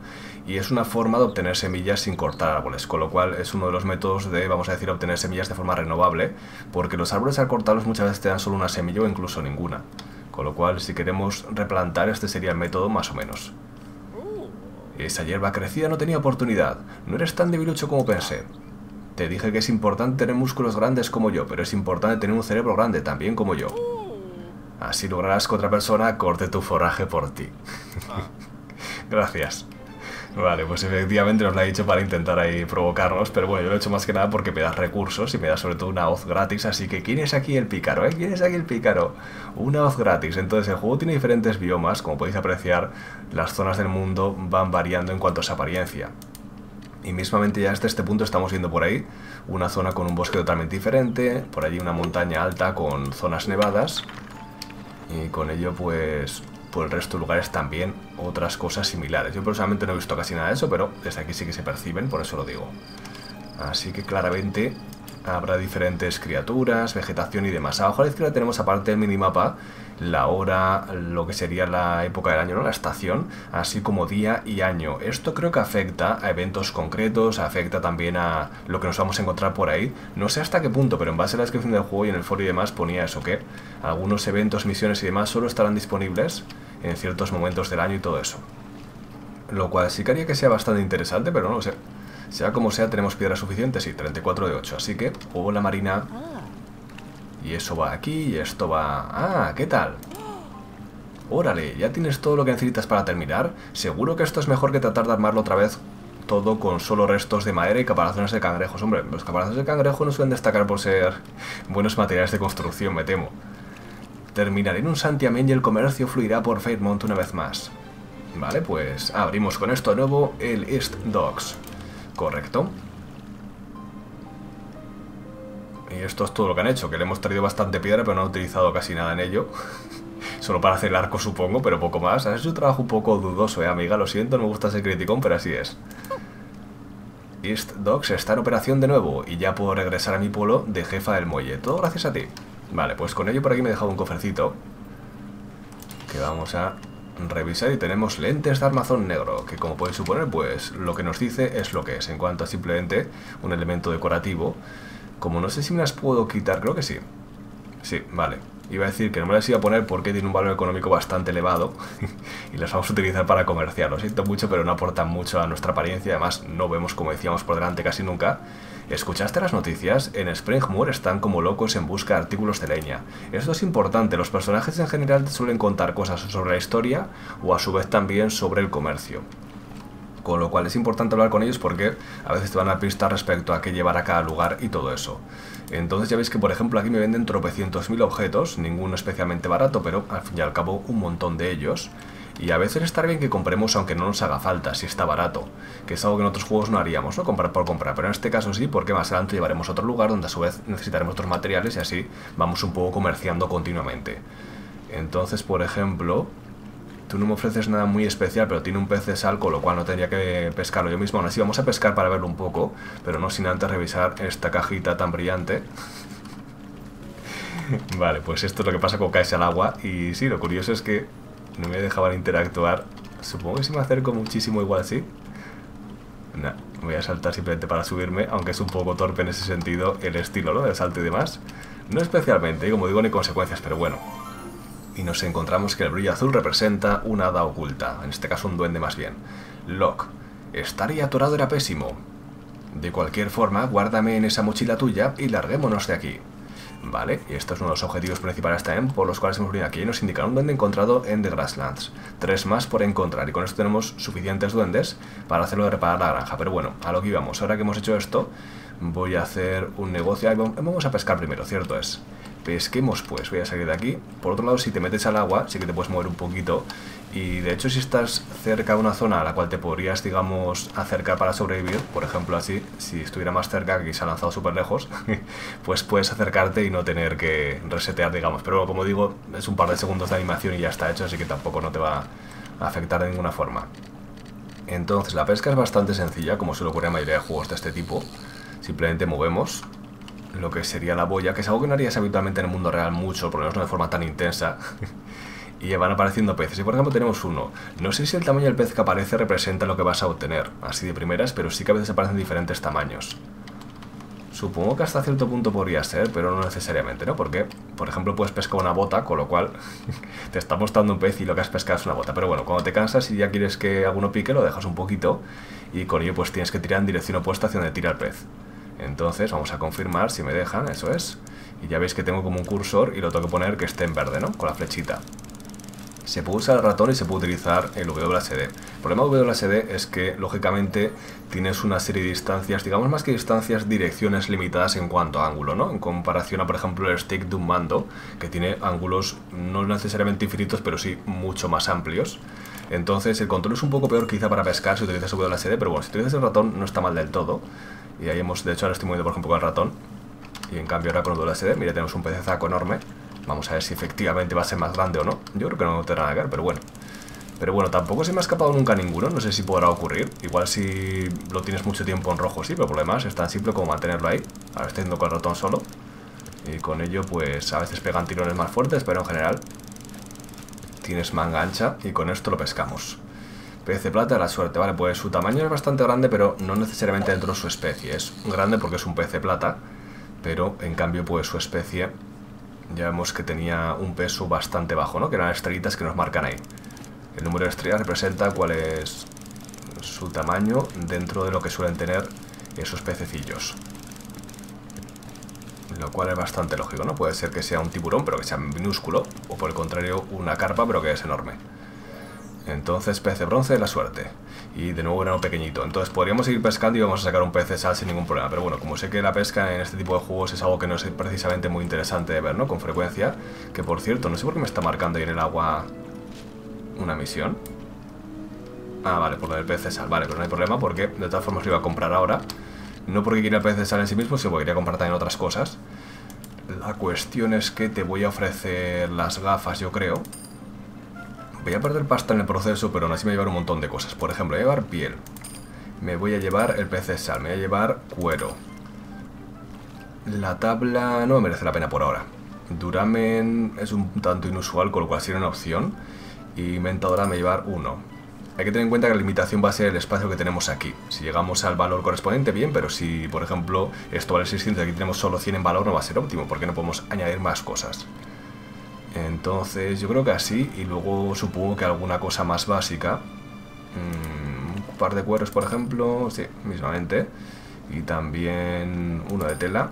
Y es una forma de obtener semillas sin cortar árboles, con lo cual es uno de los métodos de, vamos a decir, obtener semillas de forma renovable, porque los árboles al cortarlos muchas veces te dan solo una semilla o incluso ninguna. Con lo cual, si queremos replantar, este sería el método más o menos. Esa hierba crecida no tenía oportunidad. No eres tan debilucho como pensé. Te dije que es importante tener músculos grandes como yo, pero es importante tener un cerebro grande también como yo. Así lograrás que otra persona corte tu forraje por ti. Ah. [laughs] Gracias. Vale, pues efectivamente nos lo ha dicho para intentar ahí provocarnos, pero bueno, yo lo he hecho más que nada porque me das recursos y me da sobre todo una hoz gratis, así que ¿quién es aquí el pícaro, eh? ¿Quién es aquí el pícaro? Una hoz gratis, entonces el juego tiene diferentes biomas, como podéis apreciar, las zonas del mundo van variando en cuanto a su apariencia. Y mismamente ya hasta este punto estamos viendo por ahí una zona con un bosque totalmente diferente, por allí una montaña alta con zonas nevadas, y con ello pues por el resto de lugares también otras cosas similares. Yo personalmente no he visto casi nada de eso, pero desde aquí sí que se perciben, por eso lo digo. Así que claramente habrá diferentes criaturas, vegetación y demás. Abajo a la izquierda tenemos aparte del minimapa la hora, lo que sería la época del año, ¿no? la estación, así como día y año. Esto creo que afecta a eventos concretos, afecta también a lo que nos vamos a encontrar por ahí. No sé hasta qué punto, pero en base a la descripción del juego y en el foro y demás ponía eso, que algunos eventos, misiones y demás solo estarán disponibles en ciertos momentos del año y todo eso. Lo cual sí que haría que sea bastante interesante, pero no lo sé. Sea como sea, tenemos piedras suficientes, y 34 de 8. Así que, la marina. Y eso va aquí, y esto va... Ah, ¿qué tal? Órale, ¿ya tienes todo lo que necesitas para terminar? Seguro que esto es mejor que tratar de armarlo otra vez todo con solo restos de madera y caparazones de cangrejos. Hombre, los caparazones de cangrejo no suelen destacar por ser buenos materiales de construcción, me temo. Terminaré en un santiamén y el comercio fluirá por Fairmont una vez más. Vale, pues abrimos con esto nuevo el East Docks. Correcto. Y esto es todo lo que han hecho, que le hemos traído bastante piedra, pero no han utilizado casi nada en ello. [laughs] Solo para hacer el arco, supongo, pero poco más. Es un trabajo un poco dudoso, eh, amiga. Lo siento, no me gusta ser criticón, pero así es. East Docks está en operación de nuevo y ya puedo regresar a mi pueblo de jefa del muelle. Todo gracias a ti. Vale, pues con ello por aquí me he dejado un cofrecito que vamos a revisar y tenemos lentes de armazón negro, que como podéis suponer, pues lo que nos dice es lo que es, en cuanto a simplemente un elemento decorativo. Como no sé si me las puedo quitar, creo que sí. Sí, vale. Iba a decir que no me las iba a poner porque tiene un valor económico bastante elevado [laughs] y las vamos a utilizar para comerciar. Lo siento mucho, pero no aportan mucho a nuestra apariencia. Además, no vemos, como decíamos, por delante casi nunca. ¿Escuchaste las noticias? En Springmoor están como locos en busca de artículos de leña. Esto es importante, los personajes en general suelen contar cosas sobre la historia o a su vez también sobre el comercio. Con lo cual es importante hablar con ellos porque a veces te van a pista respecto a qué llevar a cada lugar y todo eso. Entonces ya veis que por ejemplo aquí me venden tropecientos mil objetos, ninguno especialmente barato, pero al fin y al cabo un montón de ellos. Y a veces está bien que compremos aunque no nos haga falta, si está barato, que es algo que en otros juegos no haríamos, ¿no? Comprar por comprar, pero en este caso sí, porque más adelante llevaremos a otro lugar donde a su vez necesitaremos otros materiales y así vamos un poco comerciando continuamente. Entonces, por ejemplo, tú no me ofreces nada muy especial, pero tiene un pez de sal, con lo cual no tendría que pescarlo yo mismo. Aún así, vamos a pescar para verlo un poco, pero no sin antes revisar esta cajita tan brillante. [laughs] vale, pues esto es lo que pasa cuando caes al agua. Y sí, lo curioso es que no me dejaban interactuar. Supongo que si me acerco muchísimo igual sí. Nah, voy a saltar simplemente para subirme, aunque es un poco torpe en ese sentido el estilo, ¿no? Del salto y demás. No especialmente, como digo, ni consecuencias, pero bueno. Y nos encontramos que el brillo azul representa una hada oculta, en este caso un duende más bien. Locke, estar ahí atorado era pésimo. De cualquier forma, guárdame en esa mochila tuya y larguémonos de aquí. Vale, y estos son los objetivos principales también por los cuales hemos venido aquí. Nos indican un duende encontrado en The Grasslands. Tres más por encontrar y con esto tenemos suficientes duendes para hacerlo de reparar la granja. Pero bueno, a lo que íbamos. Ahora que hemos hecho esto, voy a hacer un negocio. Vamos a pescar primero, cierto es. Pesquemos pues, voy a salir de aquí. Por otro lado, si te metes al agua, sí que te puedes mover un poquito. Y de hecho, si estás cerca de una zona a la cual te podrías, digamos, acercar para sobrevivir, por ejemplo así, si estuviera más cerca, que se ha lanzado súper lejos, [laughs] pues puedes acercarte y no tener que resetear, digamos. Pero como digo, es un par de segundos de animación y ya está hecho, así que tampoco no te va a afectar de ninguna forma. Entonces, la pesca es bastante sencilla, como suele ocurrir en la mayoría de juegos de este tipo. Simplemente movemos lo que sería la boya, que es algo que no harías habitualmente en el mundo real mucho, por lo menos no de forma tan intensa. [laughs] y van apareciendo peces. Y por ejemplo tenemos uno. No sé si el tamaño del pez que aparece representa lo que vas a obtener, así de primeras, pero sí que a veces aparecen diferentes tamaños. Supongo que hasta cierto punto podría ser, pero no necesariamente, ¿no? Porque, por ejemplo, puedes pescar una bota, con lo cual [laughs] te está mostrando un pez y lo que has pescado es una bota. Pero bueno, cuando te cansas y ya quieres que alguno pique, lo dejas un poquito y con ello pues tienes que tirar en dirección opuesta hacia donde tira el pez. Entonces vamos a confirmar si me dejan, eso es. Y ya veis que tengo como un cursor y lo tengo que poner que esté en verde, ¿no? Con la flechita. Se puede usar el ratón y se puede utilizar el WSD. El problema de WSD es que, lógicamente, tienes una serie de distancias, digamos más que distancias, direcciones limitadas en cuanto a ángulo, ¿no? En comparación a, por ejemplo, el stick de un mando, que tiene ángulos no necesariamente infinitos, pero sí mucho más amplios. Entonces, el control es un poco peor quizá para pescar si utilizas WSD, pero bueno, si utilizas el ratón no está mal del todo. Y ahí hemos, de hecho, ahora estoy moviendo por ejemplo con el ratón. Y en cambio ahora con el WSD, mira, tenemos un pecezaco enorme. Vamos a ver si efectivamente va a ser más grande o no. Yo creo que no tendrá nada que ver, pero bueno. Pero bueno, tampoco se me ha escapado nunca ninguno, no sé si podrá ocurrir. Igual si lo tienes mucho tiempo en rojo, sí, pero por lo demás es tan simple como mantenerlo ahí. Ahora estoy haciendo con el ratón solo. Y con ello, pues a veces pegan tirones más fuertes, pero en general tienes manga ancha y con esto lo pescamos. Pez de plata, la suerte, vale, pues su tamaño es bastante grande, pero no necesariamente dentro de su especie. Es grande porque es un pez de plata, pero en cambio, pues su especie, ya vemos que tenía un peso bastante bajo, ¿no? Que eran estrellitas que nos marcan ahí. El número de estrellas representa cuál es su tamaño dentro de lo que suelen tener esos pececillos. Lo cual es bastante lógico, ¿no? Puede ser que sea un tiburón, pero que sea minúsculo, o por el contrario, una carpa, pero que es enorme. Entonces pez de bronce, la suerte. Y de nuevo grano pequeñito. Entonces podríamos seguir pescando y vamos a sacar un pez de sal sin ningún problema. Pero bueno, como sé que la pesca en este tipo de juegos es algo que no es precisamente muy interesante de ver, ¿no? Con frecuencia. Que por cierto, no sé por qué me está marcando ahí en el agua una misión. Ah, vale, por lo del pez de sal. Vale, pero no hay problema porque de todas formas lo iba a comprar ahora. No porque quiera pez de sal en sí mismo, sino porque quería comprar también otras cosas. La cuestión es que te voy a ofrecer las gafas, yo creo. Voy a perder pasta en el proceso, pero aún así me voy a llevar un montón de cosas. Por ejemplo, voy a llevar piel. Me voy a llevar el pez de sal. Me voy a llevar cuero. La tabla no me merece la pena por ahora. Duramen es un tanto inusual, con lo cual sería una opción. Y mentadora me llevar uno. Hay que tener en cuenta que la limitación va a ser el espacio que tenemos aquí. Si llegamos al valor correspondiente, bien, pero si, por ejemplo, esto vale 600 y aquí tenemos solo 100 en valor, no va a ser óptimo, porque no podemos añadir más cosas. Entonces yo creo que así y luego supongo que alguna cosa más básica. Mm, un par de cueros por ejemplo, sí, mismamente. Y también uno de tela.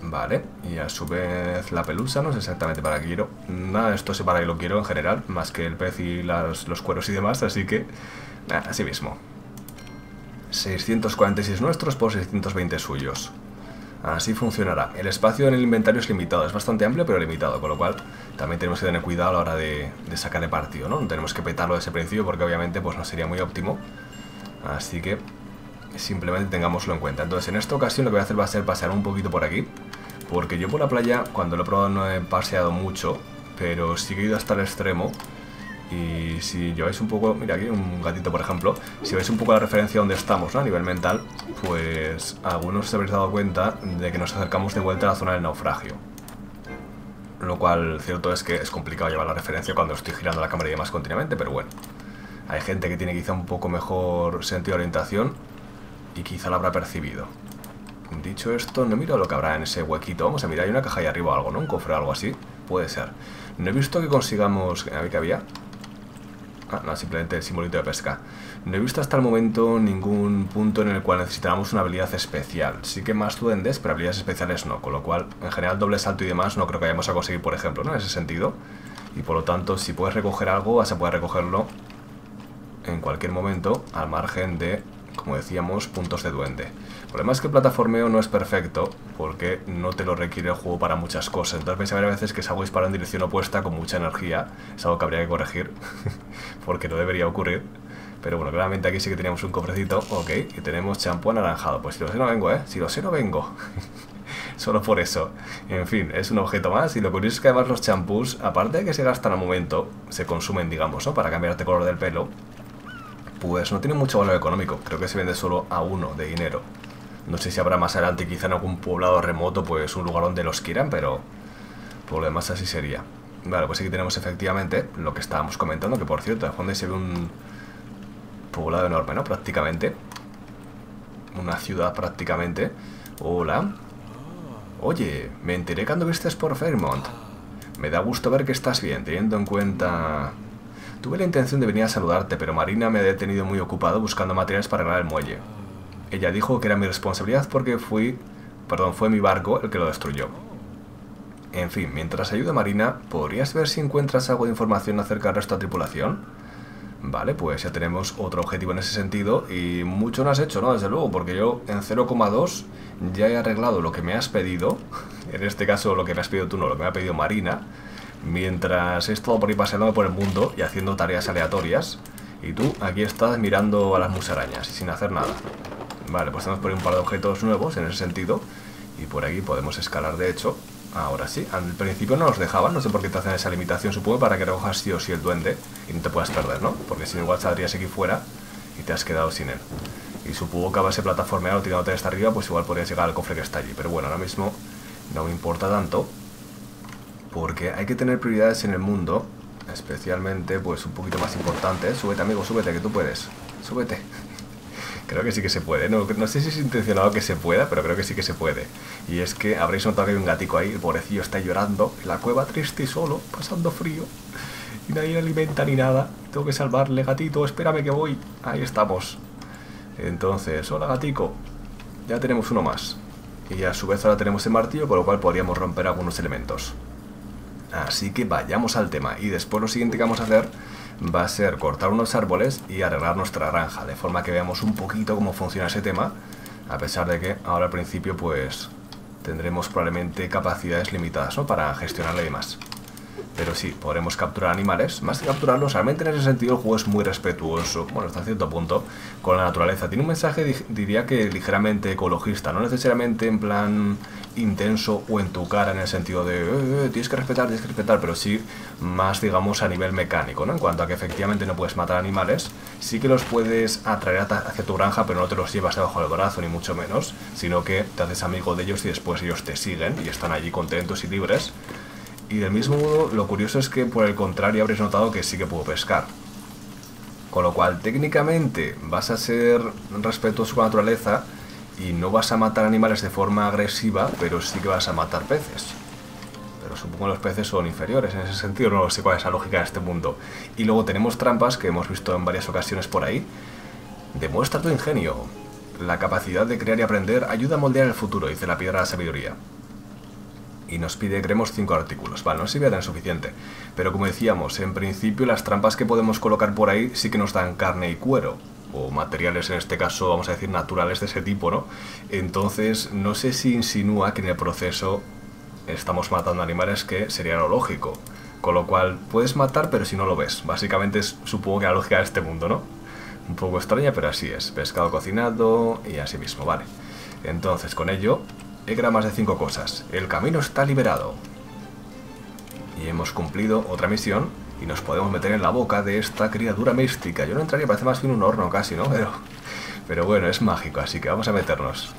Vale, y a su vez la pelusa, no sé exactamente para qué quiero. Nada esto sé para qué lo quiero en general, más que el pez y los cueros y demás, así que... así mismo. 646 nuestros por 620 suyos. Así funcionará. El espacio en el inventario es limitado, es bastante amplio pero limitado, con lo cual también tenemos que tener cuidado a la hora de, de sacarle partido, ¿no? No tenemos que petarlo desde ese principio porque obviamente pues no sería muy óptimo. Así que simplemente tengámoslo en cuenta. Entonces en esta ocasión lo que voy a hacer va a ser pasear un poquito por aquí, porque yo por la playa cuando lo he probado no he paseado mucho, pero sí que he ido hasta el extremo y si lleváis un poco, mira aquí un gatito por ejemplo, si veis un poco la referencia donde estamos ¿no? a nivel mental, pues algunos os habréis dado cuenta de que nos acercamos de vuelta a la zona del naufragio. Lo cual cierto es que es complicado llevar la referencia cuando estoy girando la cámara y demás continuamente, pero bueno. Hay gente que tiene quizá un poco mejor sentido de orientación y quizá lo habrá percibido. Dicho esto, no miro lo que habrá en ese huequito. Vamos a mirar, hay una caja ahí arriba o algo, ¿no? Un cofre o algo así. Puede ser. No he visto que consigamos... A ver qué había. Ah, no, simplemente el simbolito de pesca. No he visto hasta el momento ningún punto en el cual necesitáramos una habilidad especial. Sí que más duendes, pero habilidades especiales no. Con lo cual, en general, doble salto y demás no creo que vayamos a conseguir, por ejemplo, ¿no? En ese sentido. Y por lo tanto, si puedes recoger algo, vas a poder recogerlo en cualquier momento, al margen de, como decíamos, puntos de duende. El problema es que el plataformeo no es perfecto, porque no te lo requiere el juego para muchas cosas. Entonces vais a ver a veces que salgo disparando en dirección opuesta con mucha energía. Es algo que habría que corregir, [laughs] porque no debería ocurrir. Pero bueno, claramente aquí sí que teníamos un cofrecito, ok, y tenemos champú anaranjado. Pues si lo sé no vengo, ¿eh? Si lo sé no vengo. [laughs] Solo por eso. En fin, es un objeto más y lo curioso es que además los champús, aparte de que se gastan al momento, se consumen, digamos, ¿no? Para cambiarte color del pelo, pues no tiene mucho valor económico. Creo que se vende solo a uno de dinero. No sé si habrá más adelante, quizá en algún poblado remoto, pues un lugar donde los quieran, pero por lo demás así sería. Vale, pues aquí tenemos efectivamente lo que estábamos comentando, que por cierto, de fondo se ve un poblado enorme, ¿no? Prácticamente. Una ciudad prácticamente. Hola. Oye, me enteré cuando vistes por Fairmont. Me da gusto ver que estás bien, teniendo en cuenta... Tuve la intención de venir a saludarte, pero Marina me ha detenido muy ocupado buscando materiales para arreglar el muelle. Ella dijo que era mi responsabilidad porque fui, perdón, fue mi barco el que lo destruyó. En fin, mientras ayuda Marina, ¿podrías ver si encuentras algo de información acerca de la tripulación? Vale, pues ya tenemos otro objetivo en ese sentido y mucho no has hecho, ¿no? Desde luego, porque yo en 0,2 ya he arreglado lo que me has pedido, [laughs] en este caso lo que me has pedido tú, no, lo que me ha pedido Marina, mientras he estado por ahí paseándome por el mundo y haciendo tareas aleatorias, y tú aquí estás mirando a las musarañas y sin hacer nada. Vale, pues tenemos por ahí un par de objetos nuevos en ese sentido. Y por aquí podemos escalar, de hecho. Ahora sí, al principio no nos dejaban, no sé por qué te hacen esa limitación, supongo, para que recojas sí o sí el duende y no te puedas perder, ¿no? Porque si no, igual saldrías aquí fuera y te has quedado sin él. Y supongo que a base plataformeado tirándote hasta arriba, pues igual podrías llegar al cofre que está allí. Pero bueno, ahora mismo no me importa tanto, porque hay que tener prioridades en el mundo, especialmente, pues un poquito más importantes. Súbete, amigo, súbete, que tú puedes. Súbete. [laughs] Creo que sí que se puede. No, sé si es intencionado que se pueda, pero creo que sí que se puede. Y es que habréis notado que hay un gatico ahí, el pobrecillo está llorando en la cueva triste y solo, pasando frío. Y nadie le alimenta ni nada. Tengo que salvarle, gatito, espérame que voy. Ahí estamos. Entonces, hola gatico. Ya tenemos uno más. Y a su vez ahora tenemos el martillo, con lo cual podríamos romper algunos elementos. Así que vayamos al tema. Y después lo siguiente que vamos a hacer va a ser cortar unos árboles y arreglar nuestra granja, de forma que veamos un poquito cómo funciona ese tema, a pesar de que ahora al principio pues tendremos probablemente capacidades limitadas ¿no? para gestionarle y demás. Pero sí, podremos capturar animales. Más que capturarlos, realmente en ese sentido el juego es muy respetuoso, bueno, hasta cierto punto, con la naturaleza. Tiene un mensaje, diría que ligeramente ecologista, no necesariamente en plan intenso o en tu cara en el sentido de eh, eh, tienes que respetar, tienes que respetar, pero sí más, digamos, a nivel mecánico, ¿no? En cuanto a que efectivamente no puedes matar animales, sí que los puedes atraer hacia tu granja, pero no te los llevas debajo del brazo, ni mucho menos, sino que te haces amigo de ellos y después ellos te siguen y están allí contentos y libres. Y del mismo modo, lo curioso es que por el contrario habréis notado que sí que puedo pescar. Con lo cual, técnicamente vas a ser respetuoso con la naturaleza y no vas a matar animales de forma agresiva, pero sí que vas a matar peces. Pero supongo que los peces son inferiores en ese sentido, no sé cuál es la lógica de este mundo. Y luego tenemos trampas que hemos visto en varias ocasiones por ahí. Demuestra tu ingenio. La capacidad de crear y aprender ayuda a moldear el futuro, dice la piedra de la sabiduría. Y nos pide creemos 5 artículos. Vale, no sé si voy a tener suficiente. Pero como decíamos, en principio las trampas que podemos colocar por ahí sí que nos dan carne y cuero. O materiales, en este caso, vamos a decir, naturales de ese tipo, ¿no? Entonces, no sé si insinúa que en el proceso estamos matando animales que sería lo lógico. Con lo cual, puedes matar, pero si no lo ves. Básicamente supongo que la lógica de este mundo, ¿no? Un poco extraña, pero así es. Pescado cocinado y así mismo, vale. Entonces, con ello, he más de 5 cosas. El camino está liberado. Y hemos cumplido otra misión y nos podemos meter en la boca de esta criatura mística. Yo no entraría, parece más bien un horno casi, ¿no? Pero, pero bueno, es mágico, así que vamos a meternos.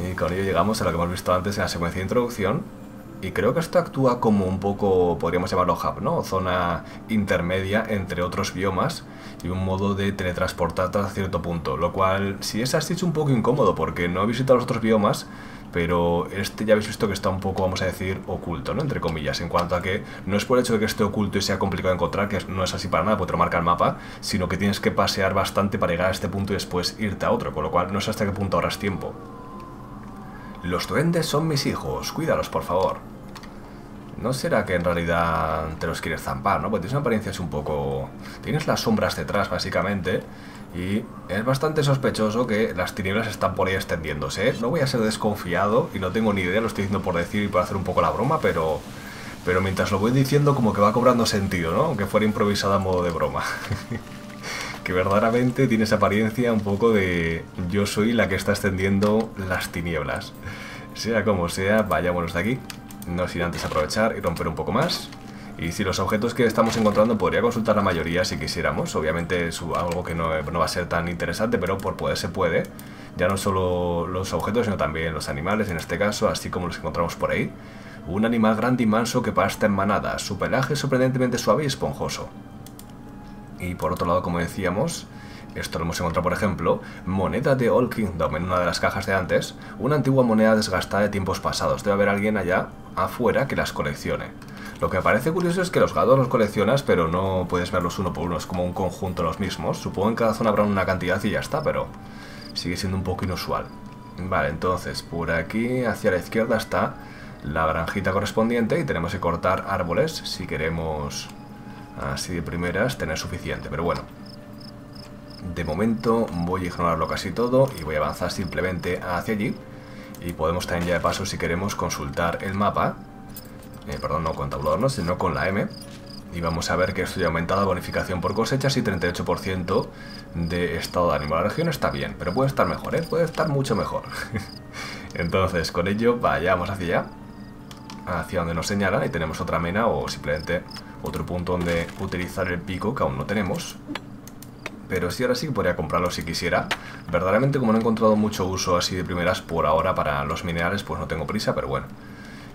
Y con ello llegamos a lo que hemos visto antes en la secuencia de introducción. Y creo que esto actúa como un poco, podríamos llamarlo hub, ¿no? Zona intermedia entre otros biomas y un modo de teletransportar hasta cierto punto. Lo cual, si es así, es un poco incómodo porque no he visitado los otros biomas, pero este ya habéis visto que está un poco, vamos a decir, oculto, ¿no? Entre comillas, en cuanto a que no es por el hecho de que esté oculto y sea complicado de encontrar, que no es así para nada, porque te lo marca el mapa, sino que tienes que pasear bastante para llegar a este punto y después irte a otro, con lo cual no sé hasta qué punto ahorras tiempo. Los duendes son mis hijos, cuídalos por favor. ¿No será que en realidad te los quieres zampar, no? Porque tienes una apariencia un poco... Tienes las sombras detrás, básicamente, y es bastante sospechoso que las tinieblas están por ahí extendiéndose. No voy a ser desconfiado, y no tengo ni idea, lo estoy diciendo por decir y por hacer un poco la broma, pero... Pero mientras lo voy diciendo como que va cobrando sentido, ¿no? Aunque fuera improvisada a modo de broma. [laughs] que verdaderamente tiene esa apariencia un poco de yo soy la que está extendiendo las tinieblas. Sea como sea, vayámonos de aquí, no sin antes aprovechar y romper un poco más. Y si los objetos que estamos encontrando podría consultar la mayoría si quisiéramos, obviamente es algo que no, no va a ser tan interesante, pero por poder se puede. Ya no solo los objetos, sino también los animales en este caso, así como los encontramos por ahí. Un animal grande y manso que pasta en manada, su pelaje es sorprendentemente suave y esponjoso. Y por otro lado, como decíamos, esto lo hemos encontrado, por ejemplo, moneda de Old Kingdom en una de las cajas de antes, una antigua moneda desgastada de tiempos pasados. Debe haber alguien allá afuera que las coleccione. Lo que parece curioso es que los gatos los coleccionas, pero no puedes verlos uno por uno, es como un conjunto los mismos. Supongo que en cada zona habrá una cantidad y ya está, pero sigue siendo un poco inusual. Vale, entonces, por aquí hacia la izquierda está la granjita correspondiente y tenemos que cortar árboles si queremos así de primeras tener suficiente, pero bueno. De momento voy a ignorarlo casi todo y voy a avanzar simplemente hacia allí. Y podemos también ya de paso, si queremos, consultar el mapa. Eh, perdón, no con tabulador, no, sino con la M. Y vamos a ver que estoy aumentado la bonificación por cosechas y 38% de estado de ánimo. La región está bien, pero puede estar mejor, ¿eh? Puede estar mucho mejor. [laughs] Entonces, con ello, vayamos hacia allá. Hacia donde nos señala y tenemos otra mena o simplemente otro punto donde utilizar el pico que aún no tenemos. Pero sí, ahora sí que podría comprarlo si quisiera. Verdaderamente, como no he encontrado mucho uso así de primeras por ahora para los minerales, pues no tengo prisa, pero bueno.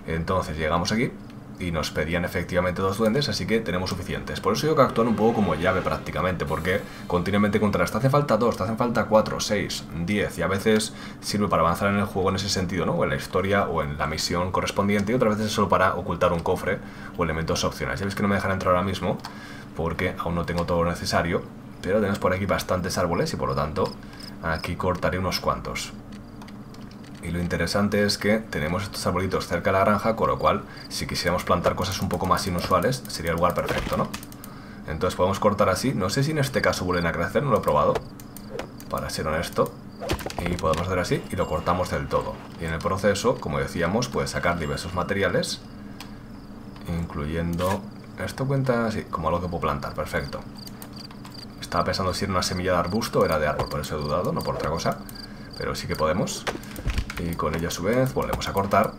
Entonces llegamos aquí y nos pedían efectivamente dos duendes, así que tenemos suficientes. Por eso digo que actúan un poco como llave prácticamente, porque continuamente contra te hace falta dos, te hacen falta cuatro, seis, diez, y a veces sirve para avanzar en el juego en ese sentido, ¿no? O en la historia o en la misión correspondiente, y otras veces es solo para ocultar un cofre o elementos opcionales. Ya veis que no me dejan entrar ahora mismo, porque aún no tengo todo lo necesario, pero tenemos por aquí bastantes árboles y por lo tanto aquí cortaré unos cuantos. Y lo interesante es que tenemos estos arbolitos cerca de la granja, con lo cual, si quisiéramos plantar cosas un poco más inusuales, sería el lugar perfecto, ¿no? Entonces podemos cortar así. No sé si en este caso vuelven a crecer, no lo he probado, para ser honesto. Y podemos hacer así y lo cortamos del todo. Y en el proceso, como decíamos, puedes sacar diversos materiales, incluyendo... Esto cuenta así, como algo que puedo plantar, perfecto. Estaba pensando si era una semilla de arbusto o era de árbol, por eso he dudado, no por otra cosa. Pero sí que podemos y con ella a su vez volvemos a cortar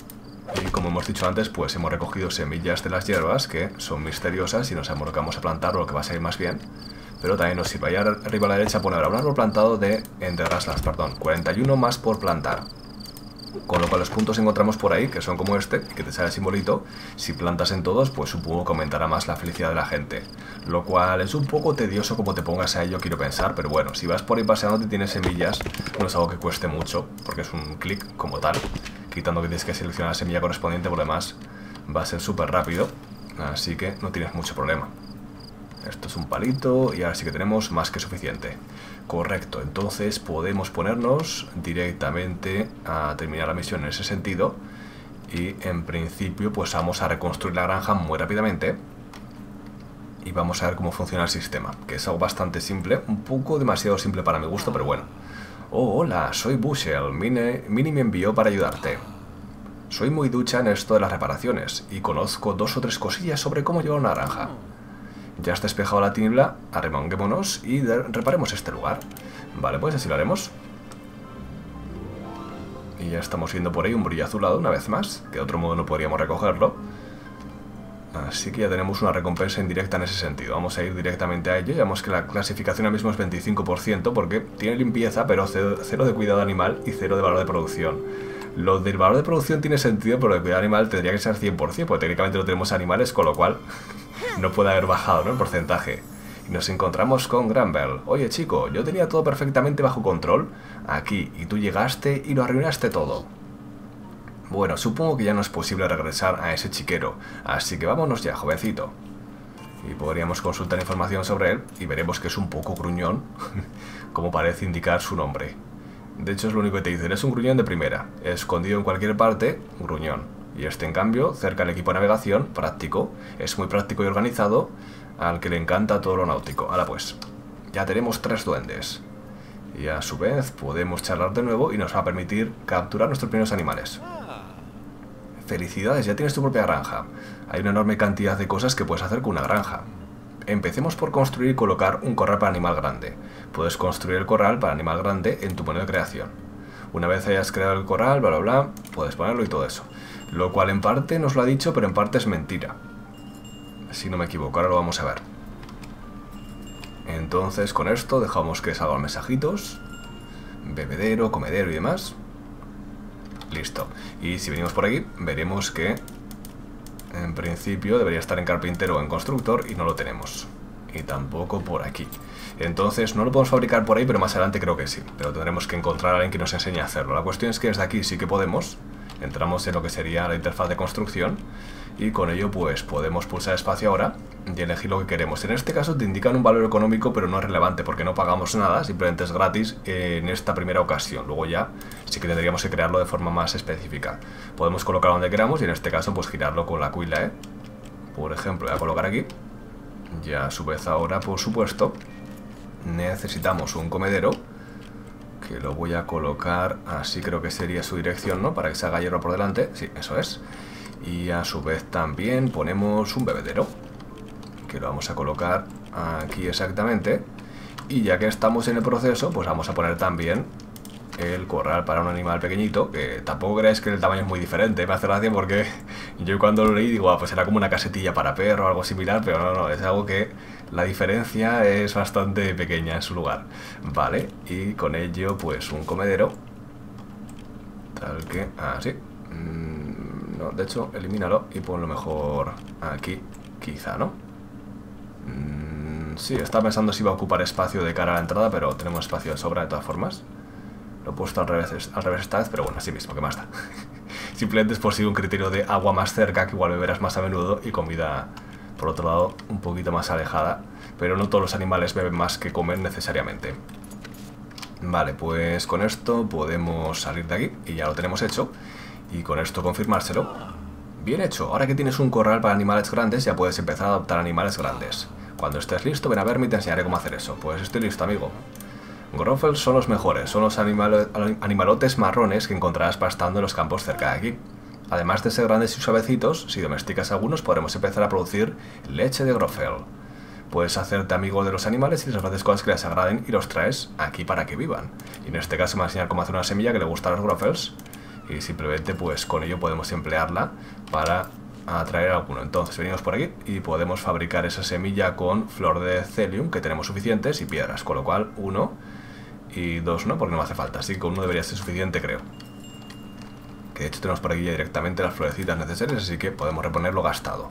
y como hemos dicho antes, pues hemos recogido semillas de las hierbas que son misteriosas y no sabemos lo que vamos a plantar lo que va a salir más bien. Pero también nos sirve. Allá arriba a la derecha pone ahora un árbol plantado de Enderraslas, perdón, 41 más por plantar. Con lo cual los puntos encontramos por ahí, que son como este, que te sale el simbolito. Si plantas en todos, pues supongo que aumentará más la felicidad de la gente. Lo cual es un poco tedioso como te pongas a ello, quiero pensar. Pero bueno, si vas por ahí paseando y tienes semillas, no es algo que cueste mucho, porque es un clic como tal. Quitando que tienes que seleccionar la semilla correspondiente, por demás va a ser súper rápido. Así que no tienes mucho problema. Esto es un palito y ahora sí que tenemos más que suficiente. Correcto, entonces podemos ponernos directamente a terminar la misión en ese sentido. Y en principio pues vamos a reconstruir la granja muy rápidamente. Y vamos a ver cómo funciona el sistema, que es algo bastante simple, un poco demasiado simple para mi gusto, pero bueno. Oh, hola, soy Bushel, Mini, me envió para ayudarte. Soy muy ducha en esto de las reparaciones y conozco dos o tres cosillas sobre cómo llevar una granja. Ya está despejado la tiniebla, arremanguémonos y reparemos este lugar. Vale, pues así lo haremos. Y ya estamos viendo por ahí un brillo azulado una vez más, que de otro modo no podríamos recogerlo. Así que ya tenemos una recompensa indirecta en ese sentido. Vamos a ir directamente a ello. Ya vemos que la clasificación ahora mismo es 25% porque tiene limpieza, pero cero de cuidado animal y cero de valor de producción. Lo del valor de producción tiene sentido, pero el cuidado animal tendría que ser 100%, porque técnicamente no tenemos animales, con lo cual no puede haber bajado ¿no? el porcentaje. Y nos encontramos con Granbell. Oye chico, yo tenía todo perfectamente bajo control aquí, y tú llegaste y lo arruinaste todo. Bueno, supongo que ya no es posible regresar a ese chiquero, así que vámonos ya, jovencito. Y podríamos consultar información sobre él y veremos que es un poco gruñón, [laughs] como parece indicar su nombre. De hecho es lo único que te dicen, es un gruñón de primera, escondido en cualquier parte, gruñón. Y este en cambio, cerca del equipo de navegación, práctico, es muy práctico y organizado, al que le encanta todo lo náutico. Ahora pues, ya tenemos tres duendes. Y a su vez podemos charlar de nuevo y nos va a permitir capturar nuestros primeros animales. Felicidades, ya tienes tu propia granja. Hay una enorme cantidad de cosas que puedes hacer con una granja. Empecemos por construir y colocar un corral para animal grande. Puedes construir el corral para animal grande en tu menú de creación. Una vez hayas creado el corral, bla bla bla, puedes ponerlo y todo eso. Lo cual en parte nos lo ha dicho, pero en parte es mentira. Si no me equivoco, ahora lo vamos a ver. Entonces con esto dejamos que salgan mensajitos. Bebedero, comedero y demás. Listo. Y si venimos por aquí, veremos que en principio debería estar en carpintero o en constructor y no lo tenemos. Y tampoco por aquí. Entonces no lo podemos fabricar por ahí, pero más adelante creo que sí. Pero tendremos que encontrar a alguien que nos enseñe a hacerlo. La cuestión es que desde aquí sí que podemos. Entramos en lo que sería la interfaz de construcción y con ello pues podemos pulsar espacio ahora y elegir lo que queremos. En este caso te indican un valor económico pero no es relevante porque no pagamos nada, simplemente es gratis en esta primera ocasión. Luego ya sí que tendríamos que crearlo de forma más específica. Podemos colocar donde queramos y en este caso pues girarlo con la cuila, ¿eh? Por ejemplo, voy a colocar aquí. Ya a su vez ahora, por supuesto, necesitamos un comedero que lo voy a colocar así creo que sería su dirección, ¿no? Para que se haga hierro por delante. Sí, eso es. Y a su vez también ponemos un bebedero, que lo vamos a colocar aquí exactamente. Y ya que estamos en el proceso, pues vamos a poner también el corral para un animal pequeñito, que tampoco creáis que el tamaño es muy diferente, me hace gracia porque [laughs] yo cuando lo leí digo, ah, pues era como una casetilla para perro o algo similar, pero no, no, es algo que la diferencia es bastante pequeña en su lugar. Vale, y con ello pues un comedero, tal que, así, mm, no, de hecho, elimínalo y ponlo mejor aquí, quizá, ¿no? Mm, sí, estaba pensando si iba a ocupar espacio de cara a la entrada, pero tenemos espacio de sobra de todas formas. Lo he puesto al revés, al revés esta vez, pero bueno, así mismo, que más [laughs] da. Simplemente es por si un criterio de agua más cerca, que igual beberás más a menudo, y comida, por otro lado, un poquito más alejada. Pero no todos los animales beben más que comen necesariamente. Vale, pues con esto podemos salir de aquí, y ya lo tenemos hecho. Y con esto confirmárselo. Bien hecho, ahora que tienes un corral para animales grandes, ya puedes empezar a adoptar animales grandes. Cuando estés listo, ven a verme y te enseñaré cómo hacer eso. Pues estoy listo, amigo. Grofels son los mejores, son los animalotes marrones que encontrarás pastando en los campos cerca de aquí. Además de ser grandes y suavecitos, si domesticas algunos podremos empezar a producir leche de Grofel. Puedes hacerte amigo de los animales y les haces cosas que les agraden y los traes aquí para que vivan. Y en este caso me va a enseñar cómo hacer una semilla que le gusta a los Grofels y simplemente pues con ello podemos emplearla para atraer alguno. Entonces venimos por aquí y podemos fabricar esa semilla con flor de celium que tenemos suficientes y piedras, con lo cual uno y dos no, porque no me hace falta. Así que uno debería ser suficiente, creo. Que de hecho tenemos por aquí ya directamente las florecitas necesarias, así que podemos reponerlo gastado.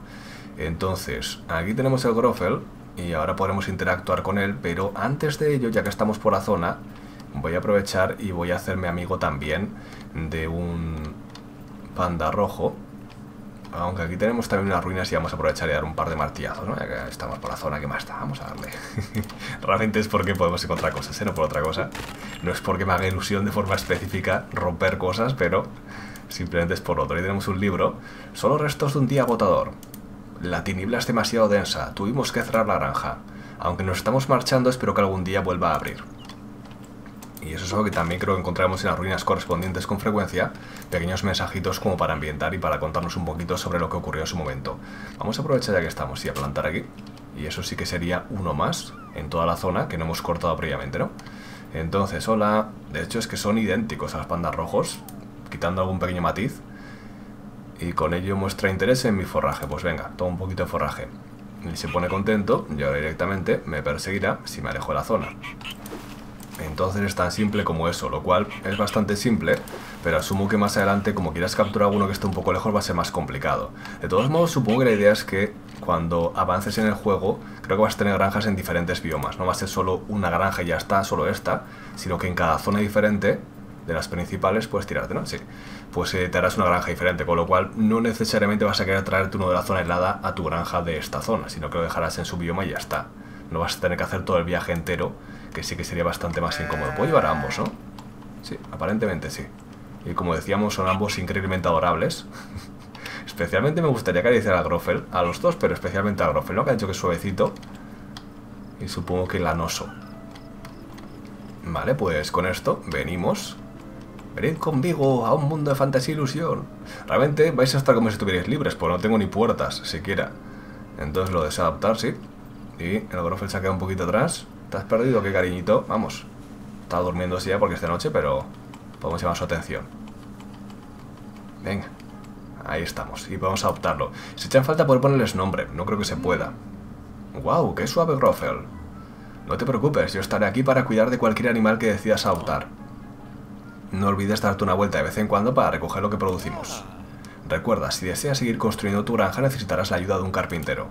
Entonces, aquí tenemos el Grofel y ahora podremos interactuar con él, pero antes de ello, ya que estamos por la zona, voy a aprovechar y voy a hacerme amigo también de un panda rojo. Aunque aquí tenemos también unas ruinas y vamos a aprovechar y dar un par de martillazos, ¿no? Ya que estamos por la zona, que más está? Vamos a darle. [laughs] Realmente es porque podemos encontrar cosas, ¿eh? No por otra cosa. No es porque me haga ilusión de forma específica romper cosas, pero simplemente es por otro. Y tenemos un libro. Solo restos de un día agotador. La tiniebla es demasiado densa. Tuvimos que cerrar la granja. Aunque nos estamos marchando, espero que algún día vuelva a abrir. Y eso es algo que también creo que encontramos en las ruinas correspondientes con frecuencia, pequeños mensajitos como para ambientar y para contarnos un poquito sobre lo que ocurrió en su momento. Vamos a aprovechar ya que estamos y a plantar aquí. Y eso sí que sería uno más en toda la zona que no hemos cortado previamente, ¿no? Entonces, hola. De hecho es que son idénticos a los pandas rojos, quitando algún pequeño matiz. Y con ello muestra interés en mi forraje. Pues venga, toma un poquito de forraje. Y se pone contento, yo directamente me perseguirá si me alejo de la zona. Entonces es tan simple como eso, lo cual es bastante simple, pero asumo que más adelante, como quieras capturar uno que esté un poco lejos, va a ser más complicado. De todos modos, supongo que la idea es que cuando avances en el juego, creo que vas a tener granjas en diferentes biomas. No va a ser solo una granja y ya está, solo esta, sino que en cada zona diferente de las principales puedes tirarte, ¿no? Sí. Pues eh, te harás una granja diferente, con lo cual no necesariamente vas a querer traerte uno de la zona helada a tu granja de esta zona, sino que lo dejarás en su bioma y ya está. No vas a tener que hacer todo el viaje entero que sí que sería bastante más incómodo. Puedo llevar a ambos, ¿no? Sí, aparentemente sí. Y como decíamos, son ambos increíblemente adorables. [laughs] especialmente me gustaría acariciar a Grofel, a los dos, pero especialmente a Grofel, ¿no? Que ha dicho que es suavecito. Y supongo que lanoso. Vale, pues con esto venimos. Venid conmigo a un mundo de fantasía e ilusión. Realmente vais a estar como si estuvierais libres, pues no tengo ni puertas, siquiera. Entonces lo deseo adaptar, sí. Y el Grofel se ha quedado un poquito atrás. ¿Te has perdido? ¿Qué cariñito? Vamos. Está durmiendo ya porque es de noche, pero podemos llamar su atención. Venga. Ahí estamos. Y podemos adoptarlo. Si echan falta poder ponerles nombre. No creo que se pueda. ¡Wow! ¡Qué suave Grofel! No te preocupes, yo estaré aquí para cuidar de cualquier animal que decidas adoptar. No olvides darte una vuelta de vez en cuando para recoger lo que producimos. Recuerda, si deseas seguir construyendo tu granja necesitarás la ayuda de un carpintero.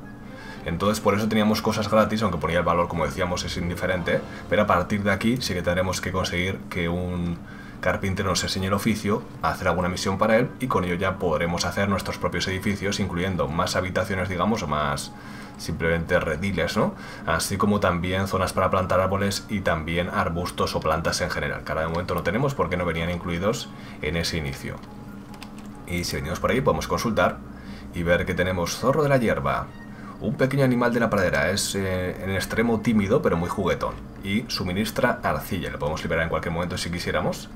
Entonces por eso teníamos cosas gratis, aunque ponía el valor, como decíamos, es indiferente, pero a partir de aquí sí que tendremos que conseguir que un carpintero nos enseñe el oficio, hacer alguna misión para él y con ello ya podremos hacer nuestros propios edificios, incluyendo más habitaciones, digamos, o más simplemente rediles, ¿no? Así como también zonas para plantar árboles y también arbustos o plantas en general. Cada momento no tenemos porque no venían incluidos en ese inicio. Y si venimos por ahí podemos consultar y ver que tenemos zorro de la hierba, un pequeño animal de la pradera, es eh, en extremo tímido pero muy juguetón y suministra arcilla, lo podemos liberar en cualquier momento si quisiéramos.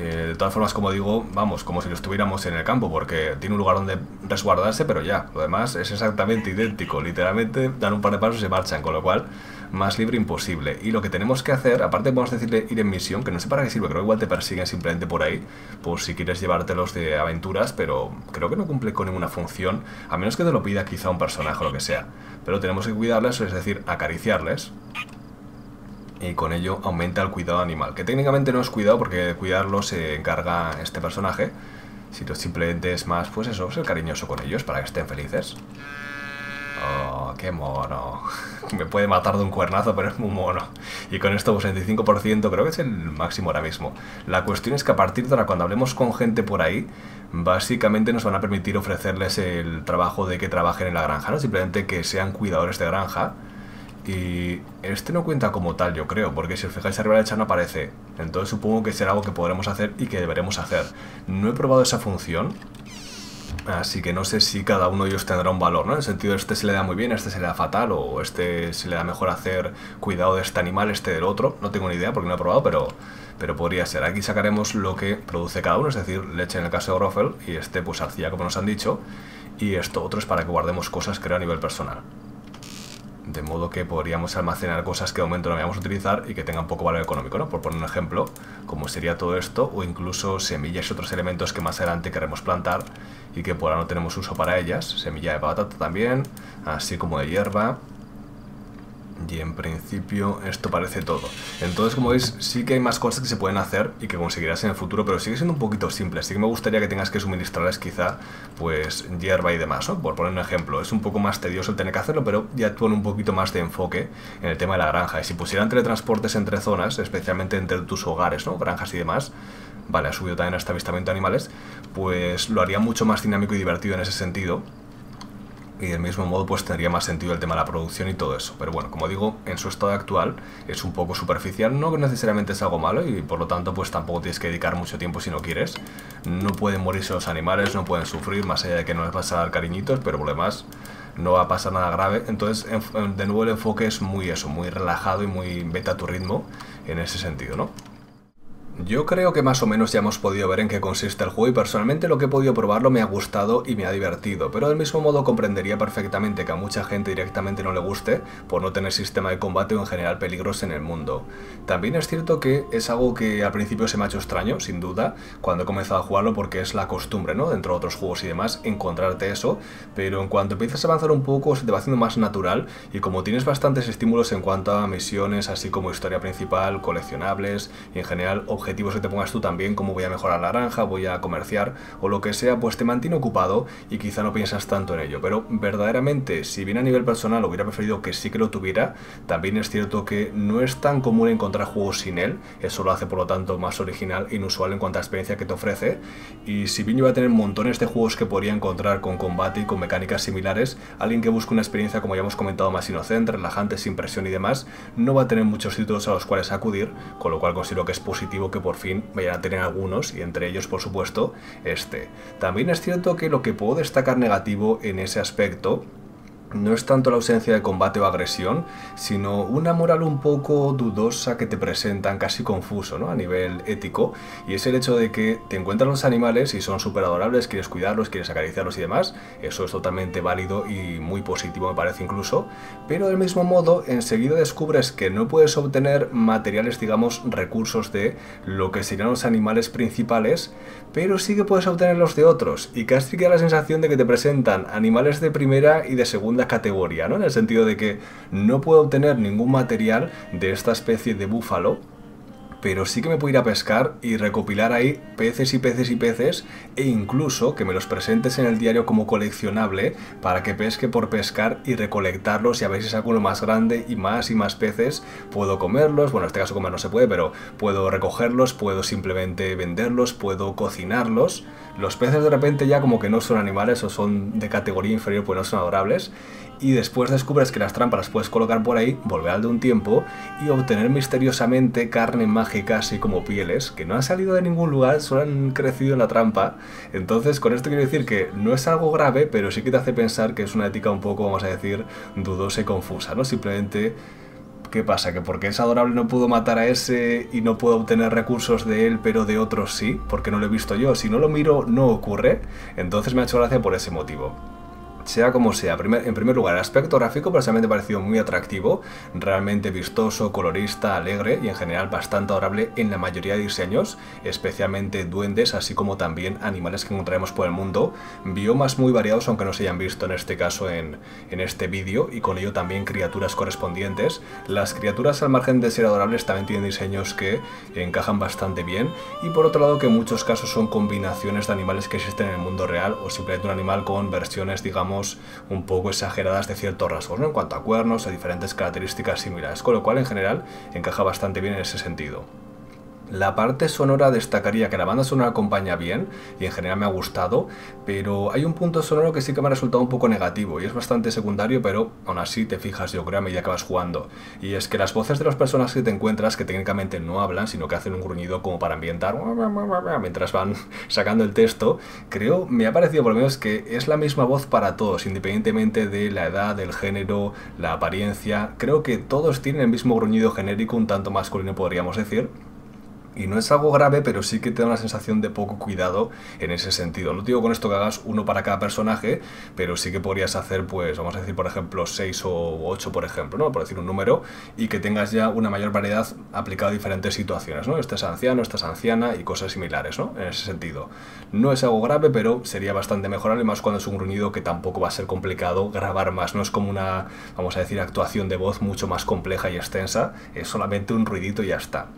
Eh, de todas formas, como digo, vamos, como si lo estuviéramos en el campo, porque tiene un lugar donde resguardarse, pero ya, lo demás es exactamente idéntico. Literalmente dan un par de pasos y se marchan, con lo cual, más libre imposible. Y lo que tenemos que hacer, aparte podemos decirle ir en misión, que no sé para qué sirve, creo que igual te persiguen simplemente por ahí, por si quieres llevártelos de aventuras, pero creo que no cumple con ninguna función, a menos que te lo pida quizá un personaje o lo que sea. Pero tenemos que cuidarles, es decir, acariciarles y con ello aumenta el cuidado animal, que técnicamente no es cuidado porque cuidarlo se encarga este personaje, sino simplemente es más, pues eso, ser cariñoso con ellos para que estén felices. Oh, qué mono. [laughs] Me puede matar de un cuernazo, pero es muy mono. Y con esto, pues 25% creo que es el máximo ahora mismo. La cuestión es que a partir de ahora, cuando hablemos con gente por ahí, básicamente nos van a permitir ofrecerles el trabajo de que trabajen en la granja, ¿no? Simplemente que sean cuidadores de granja y este no cuenta como tal, yo creo, porque si os fijáis arriba a la no aparece. Entonces supongo que será algo que podremos hacer y que deberemos hacer. No he probado esa función, así que no sé si cada uno de ellos tendrá un valor, ¿no? En el sentido, este se le da muy bien, este se le da fatal, o este se le da mejor hacer cuidado de este animal, este del otro. No tengo ni idea porque no he probado, pero, pero podría ser. Aquí sacaremos lo que produce cada uno, es decir, leche en el caso de Groffel y este pues arcilla como nos han dicho. Y esto otro es para que guardemos cosas, creo, a nivel personal de modo que podríamos almacenar cosas que de momento no vayamos a utilizar y que tengan poco valor económico, ¿no? Por poner un ejemplo, como sería todo esto, o incluso semillas y otros elementos que más adelante queremos plantar y que por ahora no tenemos uso para ellas, semilla de patata también, así como de hierba, y en principio esto parece todo. Entonces, como veis, sí que hay más cosas que se pueden hacer y que conseguirás en el futuro, pero sigue siendo un poquito simple. Así que me gustaría que tengas que suministrarles quizá, pues, hierba y demás, ¿no? Por poner un ejemplo. Es un poco más tedioso el tener que hacerlo, pero ya pone un poquito más de enfoque en el tema de la granja. Y si pusieran teletransportes entre zonas, especialmente entre tus hogares, ¿no? Granjas y demás, vale, ha subido también hasta avistamiento de animales, pues lo haría mucho más dinámico y divertido en ese sentido y del mismo modo pues tendría más sentido el tema de la producción y todo eso. Pero bueno, como digo, en su estado actual es un poco superficial, no necesariamente es algo malo y por lo tanto pues tampoco tienes que dedicar mucho tiempo si no quieres. No pueden morirse los animales, no pueden sufrir, más allá de que no les vas a dar cariñitos, pero por lo demás no va a pasar nada grave. Entonces, de nuevo el enfoque es muy eso, muy relajado y muy vete a tu ritmo en ese sentido, ¿no? Yo creo que más o menos ya hemos podido ver en qué consiste el juego y personalmente lo que he podido probarlo me ha gustado y me ha divertido, pero del mismo modo comprendería perfectamente que a mucha gente directamente no le guste por no tener sistema de combate o en general peligros en el mundo. También es cierto que es algo que al principio se me ha hecho extraño, sin duda, cuando he comenzado a jugarlo porque es la costumbre, ¿no? Dentro de otros juegos y demás, encontrarte eso, pero en cuanto empiezas a avanzar un poco se te va haciendo más natural y como tienes bastantes estímulos en cuanto a misiones, así como historia principal, coleccionables y en general objetivos objetivos que te pongas tú también, como voy a mejorar la granja, voy a comerciar o lo que sea, pues te mantiene ocupado y quizá no piensas tanto en ello. Pero verdaderamente, si bien a nivel personal hubiera preferido que sí que lo tuviera, también es cierto que no es tan común encontrar juegos sin él. Eso lo hace por lo tanto más original e inusual en cuanto a experiencia que te ofrece. Y si bien yo a tener montones de juegos que podría encontrar con combate y con mecánicas similares, alguien que busque una experiencia, como ya hemos comentado, más inocente, relajante, sin presión y demás, no va a tener muchos títulos a los cuales acudir, con lo cual considero que es positivo que por fin vayan a tener algunos, y entre ellos, por supuesto, este. También es cierto que lo que puedo destacar negativo en ese aspecto no es tanto la ausencia de combate o agresión, sino una moral un poco dudosa que te presentan, casi confuso, ¿no? A nivel ético, y es el hecho de que te encuentran los animales y son súper adorables, quieres cuidarlos, quieres acariciarlos y demás, eso es totalmente válido y muy positivo me parece incluso, pero del mismo modo enseguida descubres que no puedes obtener materiales, digamos, recursos de lo que serían los animales principales, pero sí que puedes obtener los de otros, y casi que da la sensación de que te presentan animales de primera y de segunda categoría, ¿no? En el sentido de que no puedo obtener ningún material de esta especie de búfalo pero sí que me puedo ir a pescar y recopilar ahí peces y peces y peces e incluso que me los presentes en el diario como coleccionable para que pesque por pescar y recolectarlos y a ver si saco uno más grande y más y más peces puedo comerlos, bueno en este caso comer no se puede pero puedo recogerlos, puedo simplemente venderlos, puedo cocinarlos los peces de repente ya como que no son animales o son de categoría inferior pues no son adorables y después descubres que las trampas las puedes colocar por ahí, volver al de un tiempo y obtener misteriosamente carne mágica así como pieles que no han salido de ningún lugar, solo han crecido en la trampa. Entonces con esto quiero decir que no es algo grave, pero sí que te hace pensar que es una ética un poco, vamos a decir, dudosa y confusa, ¿no? Simplemente... ¿Qué pasa? ¿Que porque es adorable no puedo matar a ese y no puedo obtener recursos de él, pero de otros sí? Porque no lo he visto yo. Si no lo miro, no ocurre. Entonces me ha hecho gracia por ese motivo. Sea como sea, en primer lugar, el aspecto gráfico personalmente parecido muy atractivo, realmente vistoso, colorista, alegre y en general bastante adorable en la mayoría de diseños, especialmente duendes, así como también animales que encontraremos por el mundo, biomas muy variados aunque no se hayan visto en este caso en, en este vídeo y con ello también criaturas correspondientes. Las criaturas al margen de ser adorables también tienen diseños que encajan bastante bien. Y por otro lado que en muchos casos son combinaciones de animales que existen en el mundo real o simplemente un animal con versiones digamos un poco exageradas de ciertos rasgos, ¿no? en cuanto a cuernos o diferentes características similares, con lo cual en general encaja bastante bien en ese sentido. La parte sonora destacaría que la banda sonora acompaña bien y en general me ha gustado, pero hay un punto sonoro que sí que me ha resultado un poco negativo y es bastante secundario, pero aún así te fijas, yo creo, a medida que vas jugando. Y es que las voces de las personas que te encuentras, que técnicamente no hablan, sino que hacen un gruñido como para ambientar [laughs] mientras van [laughs] sacando el texto, creo, me ha parecido por lo menos que es la misma voz para todos, independientemente de la edad, del género, la apariencia. Creo que todos tienen el mismo gruñido genérico, un tanto masculino podríamos decir y no es algo grave, pero sí que te da una sensación de poco cuidado en ese sentido. No digo con esto que hagas uno para cada personaje, pero sí que podrías hacer, pues, vamos a decir, por ejemplo, 6 o 8, por ejemplo, ¿no? Por decir un número, y que tengas ya una mayor variedad aplicada a diferentes situaciones, ¿no? Este es anciano, esta es anciana y cosas similares, ¿no? En ese sentido. No es algo grave, pero sería bastante mejorable, más cuando es un gruñido que tampoco va a ser complicado grabar más. No es como una, vamos a decir, actuación de voz mucho más compleja y extensa, es solamente un ruidito y ya está.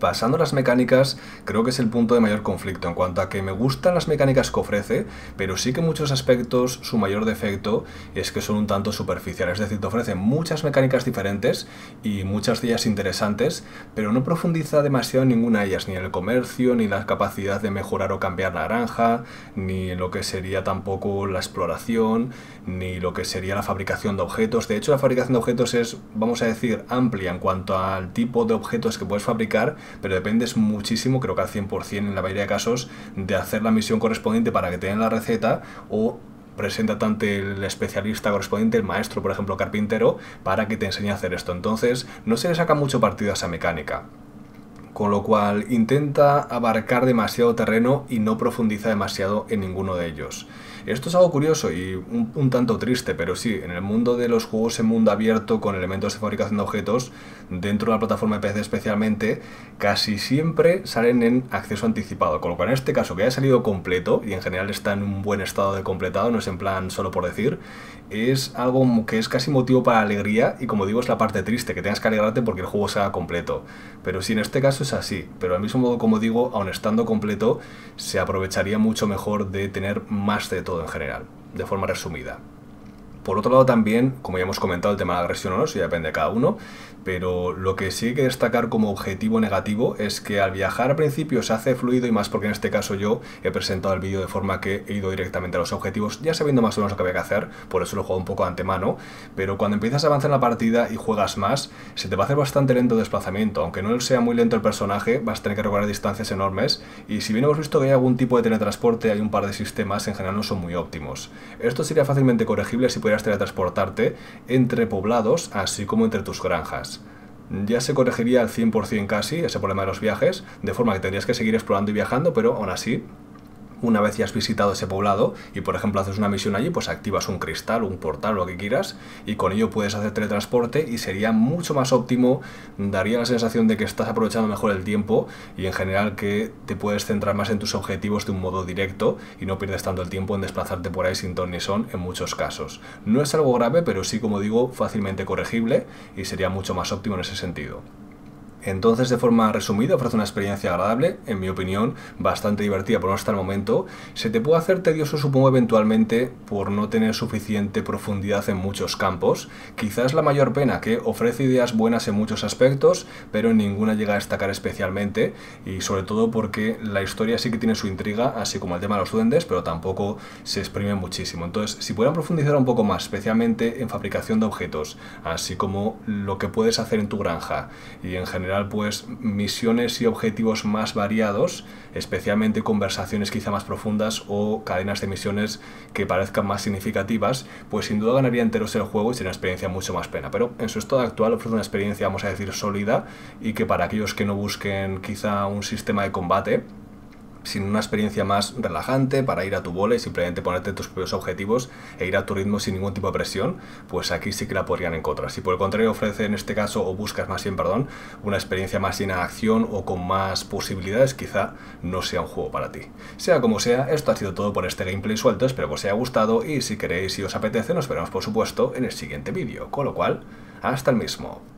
Pasando las mecánicas, creo que es el punto de mayor conflicto en cuanto a que me gustan las mecánicas que ofrece, pero sí que en muchos aspectos su mayor defecto es que son un tanto superficiales. Es decir, te ofrece muchas mecánicas diferentes y muchas de ellas interesantes, pero no profundiza demasiado en ninguna de ellas, ni en el comercio, ni la capacidad de mejorar o cambiar la granja, ni en lo que sería tampoco la exploración, ni lo que sería la fabricación de objetos. De hecho, la fabricación de objetos es, vamos a decir, amplia en cuanto al tipo de objetos que puedes fabricar, pero dependes muchísimo, creo que al 100% en la mayoría de casos, de hacer la misión correspondiente para que te den la receta o presenta tanto el especialista correspondiente, el maestro, por ejemplo, carpintero, para que te enseñe a hacer esto. Entonces, no se le saca mucho partido a esa mecánica. Con lo cual, intenta abarcar demasiado terreno y no profundiza demasiado en ninguno de ellos. Esto es algo curioso y un, tanto triste, pero sí, en el mundo de los juegos en mundo abierto con elementos de fabricación de objetos, dentro de la plataforma de PC especialmente, casi siempre salen en acceso anticipado. Con lo cual, en este caso, que haya salido completo y en general está en un buen estado de completado, no es en plan solo por decir, es algo que es casi motivo para alegría y como digo, es la parte triste, que tengas que alegrarte porque el juego sea completo. Pero sí, en este caso es así, pero al mismo modo, como digo, aun estando completo, se aprovecharía mucho mejor de tener más de todo en general, de forma resumida. Por otro lado también, como ya hemos comentado, el tema de la agresión o no, si depende de cada uno, pero lo que sí hay que destacar como objetivo negativo es que al viajar al principio se hace fluido y más porque en este caso yo he presentado el vídeo de forma que he ido directamente a los objetivos ya sabiendo más o menos lo que había que hacer, por eso lo juego un poco antemano, pero cuando empiezas a avanzar en la partida y juegas más, se te va a hacer bastante lento el desplazamiento, aunque no sea muy lento el personaje, vas a tener que recorrer distancias enormes y si bien hemos visto que hay algún tipo de teletransporte, hay un par de sistemas, en general no son muy óptimos. Esto sería fácilmente corregible si pudieras teletransportarte entre poblados, así como entre tus granjas ya se corregiría al 100% casi ese problema de los viajes, de forma que tendrías que seguir explorando y viajando, pero aún así una vez ya has visitado ese poblado y por ejemplo haces una misión allí, pues activas un cristal, un portal, lo que quieras y con ello puedes hacer teletransporte y sería mucho más óptimo, daría la sensación de que estás aprovechando mejor el tiempo y en general que te puedes centrar más en tus objetivos de un modo directo y no pierdes tanto el tiempo en desplazarte por ahí sin ton ni son en muchos casos. No es algo grave, pero sí como digo fácilmente corregible y sería mucho más óptimo en ese sentido. Entonces, de forma resumida, ofrece una experiencia agradable, en mi opinión, bastante divertida por no hasta el momento. Se te puede hacer tedioso, supongo, eventualmente, por no tener suficiente profundidad en muchos campos. Quizás la mayor pena que ofrece ideas buenas en muchos aspectos, pero ninguna llega a destacar especialmente, y sobre todo porque la historia sí que tiene su intriga, así como el tema de los duendes, pero tampoco se exprime muchísimo. Entonces, si pudieran profundizar un poco más, especialmente en fabricación de objetos, así como lo que puedes hacer en tu granja, y en general pues misiones y objetivos más variados, especialmente conversaciones quizá más profundas o cadenas de misiones que parezcan más significativas, pues sin duda ganaría enteros el juego y sería una experiencia mucho más plena. Pero en su estado actual ofrece una experiencia, vamos a decir, sólida y que para aquellos que no busquen quizá un sistema de combate, sin una experiencia más relajante para ir a tu bola y simplemente ponerte tus propios objetivos e ir a tu ritmo sin ningún tipo de presión, pues aquí sí que la podrían encontrar. Si por el contrario ofrece en este caso, o buscas más bien, perdón, una experiencia más llena de acción o con más posibilidades, quizá no sea un juego para ti. Sea como sea, esto ha sido todo por este gameplay suelto, espero que os haya gustado y si queréis y os apetece, nos veremos por supuesto en el siguiente vídeo, con lo cual, hasta el mismo.